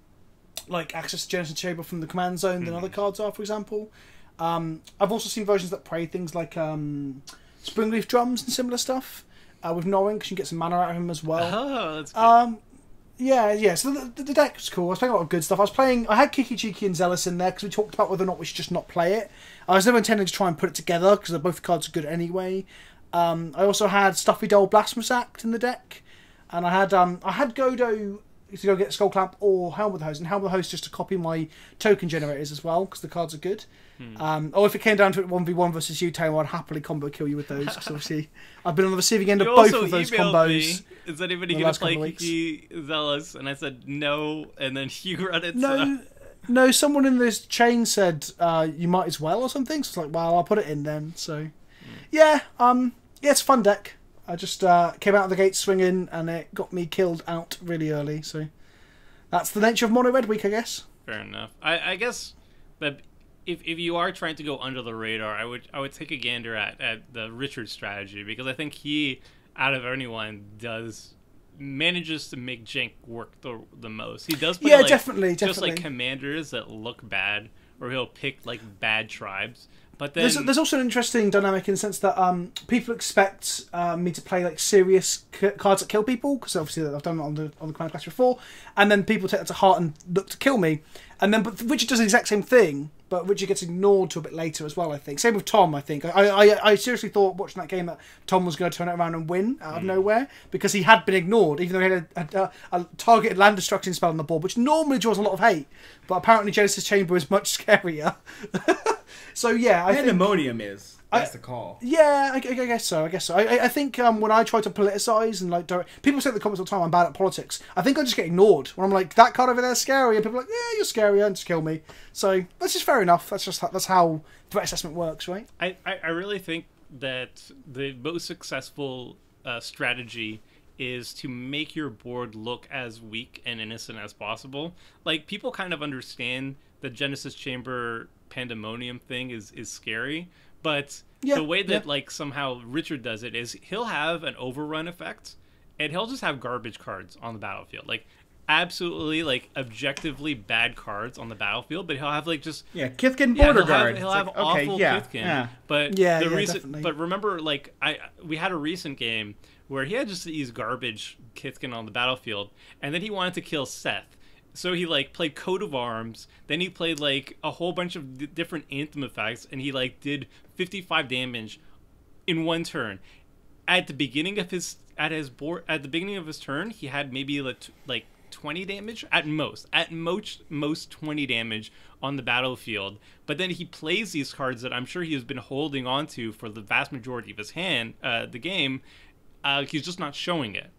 like access to Genesis Chamber from the command zone than other cards are, for example. Um, I've also seen versions that play things like um, Springleaf drums and similar stuff uh, with Norin because you can get some mana out of him as well. Oh, that's good. Um, yeah, yeah. So the, the, the deck was cool. I was playing a lot of good stuff. I was playing. I had Kiki-Jiki and Zealous in there because we talked about whether or not we should just not play it. I was never intending to try and put it together because both cards are good anyway. Um, I also had Stuffy Doll Blasphemous Act in the deck, and I had um, I had Godo to go get Skull Clamp or Helm of the Host, and Helm of the Host just to copy my token generators as well because the cards are good. Hmm. Um, or if it came down to it one v one versus you, Taylor, I'd happily combo kill you with those because obviously I've been on the receiving end of both of those combos. me. Is anybody in the gonna play of. Kiki Zealous? And I said no, and then you read it. No, so- no. Someone in this chain said uh, you might as well or something. So it's like, well, I'll put it in then. So, yeah, um, yeah, it's a fun deck. I just uh, came out of the gate swinging, and it got me killed out really early. So, that's the nature of Mono Red Week, I guess. Fair enough. I, I guess that if if you are trying to go under the radar, I would I would take a gander at, at the Richard strategy because I think he, out of anyone, does manages to make Jank work the the most. He does play Yeah, like, definitely, just like commanders that look bad, or he'll pick like bad tribes. But then There's, there's also an interesting dynamic in the sense that um, people expect uh, me to play like serious c- cards that kill people because obviously I've done it on the on the command class before, and then people take that to heart and look to kill me, and then but Richard does the exact same thing, but Richard gets ignored to a bit later as well. I think same with Tom. I think I I, I seriously thought watching that game that Tom was going to turn it around and win out of nowhere because he had been ignored, even though he had a, a, a targeted land destruction spell on the board, which normally draws a lot of hate, but apparently Genesis Chamber is much scarier. so yeah, I think Pandemonium is. That's I- the call. yeah, I, I guess so. I guess so. I, I- I think um, when I try to politicize and like direct, people say in the comments all the time I'm bad at politics. I think I just get ignored when I'm like that card over there is scary, and people are like, yeah, you're scary, and just kill me. So that's just fair enough. That's just that's how threat assessment works, right? I, I, I really think that the most successful uh, strategy is to make your board look as weak and innocent as possible. Like people kind of understand the Genesis Chamber pandemonium thing is is scary, but Yeah, the way that yeah. like somehow Richard does it is he'll have an overrun effect, and he'll just have garbage cards on the battlefield, like absolutely like objectively bad cards on the battlefield, but he'll have like just Yeah, Kithkin yeah, Border he'll Guard. have, he'll It's have like, awful okay, yeah, Kithkin, yeah. but Yeah, the yeah, reason, definitely. but remember, like I, we had a recent game where he had just these garbage Kithkin on the battlefield, and then he wanted to kill Seth. So he like played coat of arms, then he played like a whole bunch of d- different anthem effects, and he like did 55 damage in one turn. At the beginning of his at his board at the beginning of his turn, he had maybe like, t- like 20 damage at most. At most most 20 damage on the battlefield. But then he plays these cards that I'm sure he has been holding on to for the vast majority of his hand uh, the game. Uh, he's just not showing it.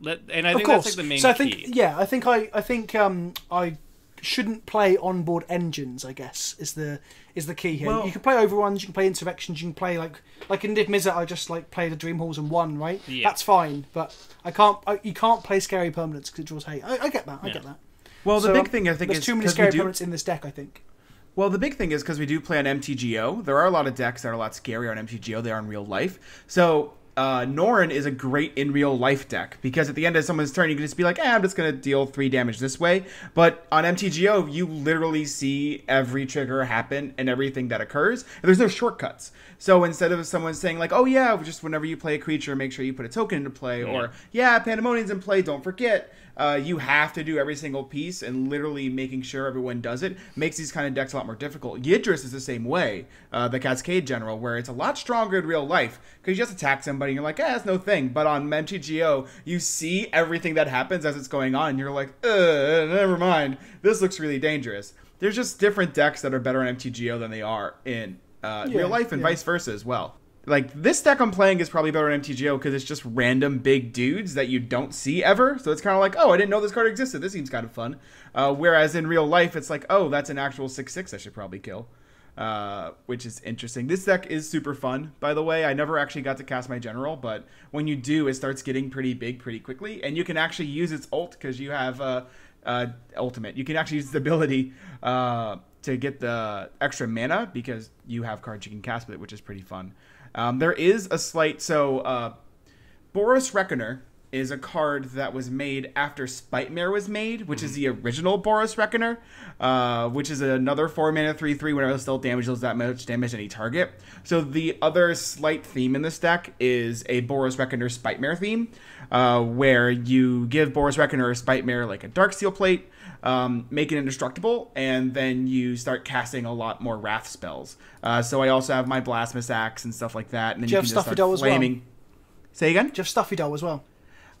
Let, and I of think course. that's like the main so I key. think yeah, I think I I think um I shouldn't play onboard engines. I guess is the is the key here. Well- you can play overruns, you can play insurrections, you can play like like in Niv-Mizzet, I just like played the Dream Halls and won, right? Yeah. That's fine, but I can't. I, you can't play scary permanents because it draws hate. I, I get that. I Yeah. get that. Well, the So, big um, thing I think there's is too many scary do- permanents in this deck. I think. Well, the big thing is because we do play on MTGO, there are a lot of decks that are a lot scarier on MTGO. They are in real life. So uh, Norin is a great in real life deck because at the end of someone's turn, you can just be like, eh, I'm just going to deal three damage this way. But on MTGO, you literally see every trigger happen and everything that occurs. And there's no shortcuts. So instead of someone saying, like, oh, yeah, just whenever you play a creature, make sure you put a token into play, or, yeah, Pandemonium's in play, don't forget. Uh, you have to do every single piece, and literally making sure everyone does it makes these kind of decks a lot more difficult. Yidris is the same way, uh, the Cascade General, where it's a lot stronger in real life because you just attack somebody and you're like, eh, that's no thing. But on MTGO, you see everything that happens as it's going on, and you're like, uh, never mind. This looks really dangerous. There's just different decks that are better on MTGO than they are in uh, Yeah, real life, and yeah. vice versa as well. Like this deck I'm playing is probably better on MTGO because it's just random big dudes that you don't see ever. So it's kind of like, oh, I didn't know this card existed. This seems kind of fun. Uh, whereas in real life, it's like, oh, that's an actual six six I should probably kill, uh, which is interesting. This deck is super fun, by the way. I never actually got to cast my general, but when you do, it starts getting pretty big pretty quickly, and you can actually use its ult because you have uh, uh, ultimate. You can actually use the ability. Uh, to get the extra mana because you have cards you can cast with it, which is pretty fun. Um, there is a slight so uh, Boros Reckoner is a card that was made after Spite was made, which is the original Boros Reckoner, uh, which is another four mana three three. Whenever still damage deals that much damage any target. So the other slight theme in this deck is a Boros Reckoner Spite theme, uh, where you give Boros Reckoner a Spitemare like a Darksteel Plate. Um, make it indestructible, and then you start casting a lot more Wrath spells. Uh, so I also have my Blasphemous Acts and stuff like that, and then Do you, you can have just Stuffy start Doll as well? flaming. Say again. Do you have Stuffy Doll as well?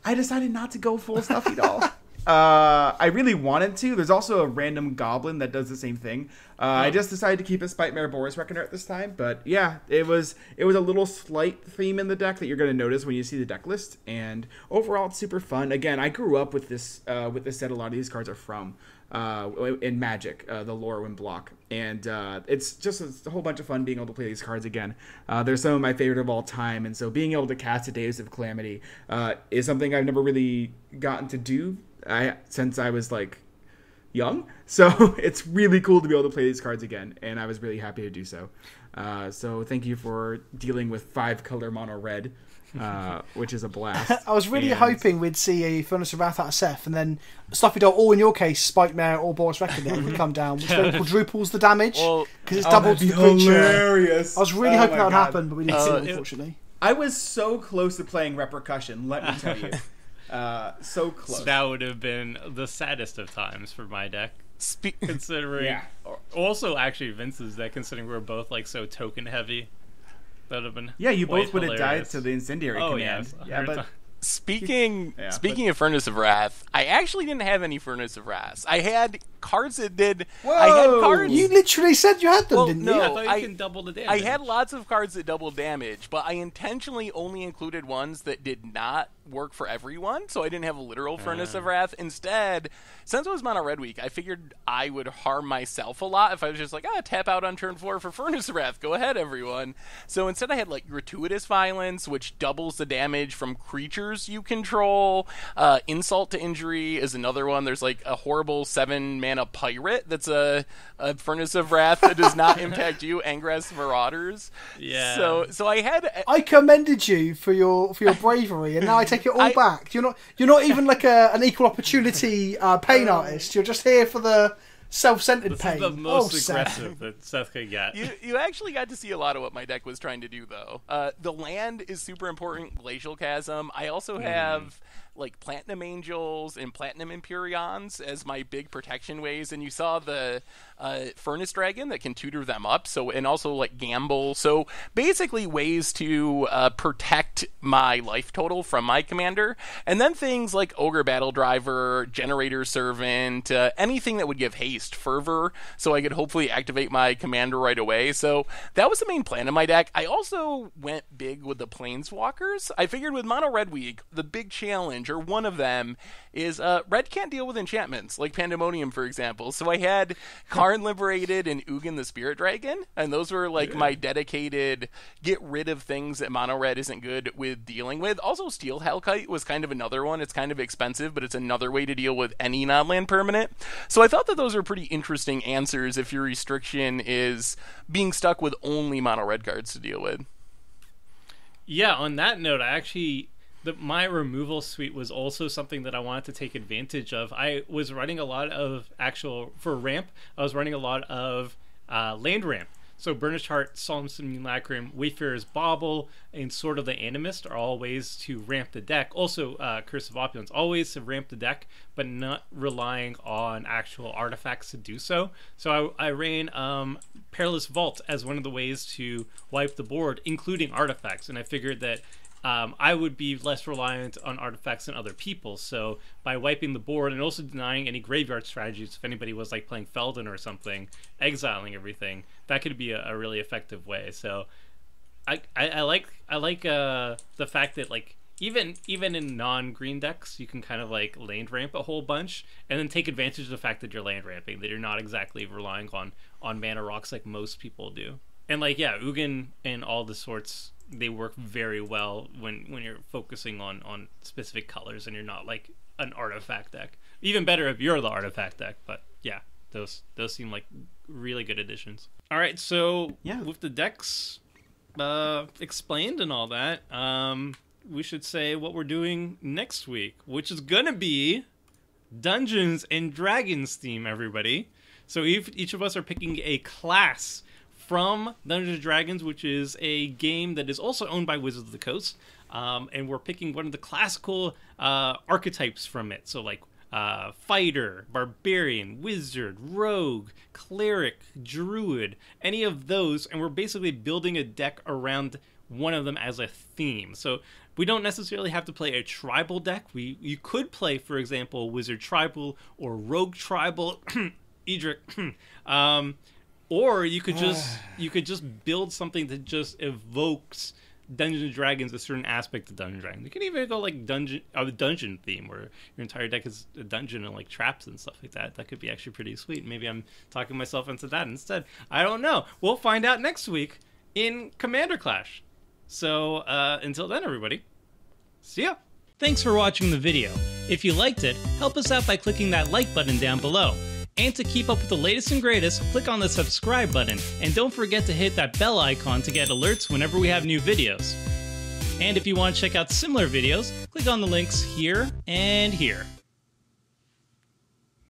I decided not to go full stuffy doll. Uh, I really wanted to. There's also a random goblin that does the same thing. Uh, I just decided to keep a Spitemare Boros Reckoner at this time, but yeah, it was it was a little slight theme in the deck that you're going to notice when you see the deck list. And overall, it's super fun. Again, I grew up with this uh, with this set. A lot of these cards are from uh, in Magic, uh, the Lorwyn block, and uh, it's just a, a whole bunch of fun being able to play these cards again. Uh, they're some of my favorite of all time, and so being able to cast a Deus of Calamity uh, is something I've never really gotten to do I since I was like young. So it's really cool to be able to play these cards again, and I was really happy to do so. Uh, so thank you for dealing with five color mono red, uh, which is a blast. I was really And- hoping we'd see a Furnace of Wrath out of Seth, and then Stuffy Doll, or in your case, Spitemare or Boros Reckoner would come down, which then quadruples the damage Well, because it's Oh, doubled that'd the be creature. hilarious. I was really Oh hoping that would God. happen, but we didn't Uh, see it, it- unfortunately. I was so close to playing repercussion. Let me tell you, uh, so close. That would have been the saddest of times for my deck. Spe- Considering, Yeah. also actually Vince's deck, considering we're both like so token heavy, that would have been yeah, you both would have died to the incendiary Oh command. yes, yeah, but Speaking Yeah, speaking of Furnace of Wrath, I actually didn't have any Furnace of Wrath. I had cards that did. I had Whoa! cards. You literally said you had them, Well, didn't no. you? I thought you I- can double the damage. I had lots of cards that double damage, but I intentionally only included ones that did not work for everyone, so I didn't have a literal Furnace of Wrath. Instead, since it was Mono Red Week, I figured I would harm myself a lot if I was just like, ah, tap out on turn four for Furnace of Wrath. Go ahead, everyone. So instead, I had like Gratuitous Violence, which doubles the damage from creatures you control. Uh, Insult to Injury is another one. There's like a horrible seven mana pirate that's a, a Furnace of Wrath that does not impact you, Angrath's Marauders. Yeah. So so I had I commended you for your for your bravery, and now I take it all I- back. You're not you're not even like a, an equal opportunity uh, pain artist. You're just here for the self-centered This pain. is the most oh, Seth. aggressive that Seth could get. you you actually got to see a lot of what my deck was trying to do though. Uh, the land is super important. Glacial Chasm. I also have like Platinum Angels and Platinum Empyreans as my big protection ways, and you saw the uh, Furnace Dragon that can tutor them up. So and also like Gamble. So basically ways to uh, protect my life total from my commander, and then things like Ogre Battle Driver, Generator Servant, uh, anything that would give haste, Fervor, so I could hopefully activate my commander right away. So that was the main plan of my deck. I also went big with the Planeswalkers. I figured with Mono Red Week, the big challenge, or one of them, is uh, Red can't deal with enchantments, like Pandemonium, for example. So I had Karn Liberated and Ugin the Spirit Dragon, and those were like my dedicated get rid of things that Mono Red isn't good with dealing with. Also, Steel Hellkite was kind of another one. It's kind of expensive, but it's another way to deal with any non land permanent. So I thought that those are pretty interesting answers if your restriction is being stuck with only Mono Red cards to deal with. Yeah, on that note, I actually the, my removal suite was also something that I wanted to take advantage of. I was running a lot of actual for ramp. I was running a lot of uh, land ramp. So Burnished Hart, Solemn Simulacrum, Wayfarer's Bauble, and Sword of the Animist are all ways to ramp the deck. Also, uh, Curse of Opulence, always to ramp the deck, but not relying on actual artifacts to do so. So I, I ran um, Perilous Vault as one of the ways to wipe the board, including artifacts, and I figured that um, I would be less reliant on artifacts than other people. So by wiping the board and also denying any graveyard strategies, if anybody was like playing Feldon or something, exiling everything, that could be a, a really effective way. So I, I, I like I like uh, the fact that like even even in non-green decks, you can kind of like land ramp a whole bunch, and then take advantage of the fact that you're land ramping, that you're not exactly relying on on mana rocks like most people do. And like yeah, Ugin and all the sorts they work very well when when you're focusing on on specific colors and you're not like an artifact deck. Even better if you're the artifact deck, but yeah, those those seem like really good additions. All right, so yeah, with the decks uh, explained and all that, um, we should say what we're doing next week, which is gonna be Dungeons and Dragons theme, everybody. So each, each of us are picking a class from Dungeons and Dragons, which is a game that is also owned by Wizards of the Coast. Um, and we're picking one of the classical uh, archetypes from it. So, like uh, fighter, barbarian, wizard, rogue, cleric, druid, any of those. And we're basically building a deck around one of them as a theme. So, we don't necessarily have to play a tribal deck. We you could play, for example, wizard tribal or rogue tribal. Edric. um, or you could just you could just build something that just evokes Dungeons and Dragons a certain aspect of Dungeons and Dragons. You can even go like dungeon a dungeon theme where your entire deck is a dungeon and like traps and stuff like that. That could be actually pretty sweet. Maybe I'm talking myself into that instead. I don't know. We'll find out next week in Commander Clash. So uh, until then, everybody, see ya. Thanks for watching the video. If you liked it, help us out by clicking that like button down below. And to keep up with the latest and greatest, click on the subscribe button, and don't forget to hit that bell icon to get alerts whenever we have new videos. And if you want to check out similar videos, click on the links here and here.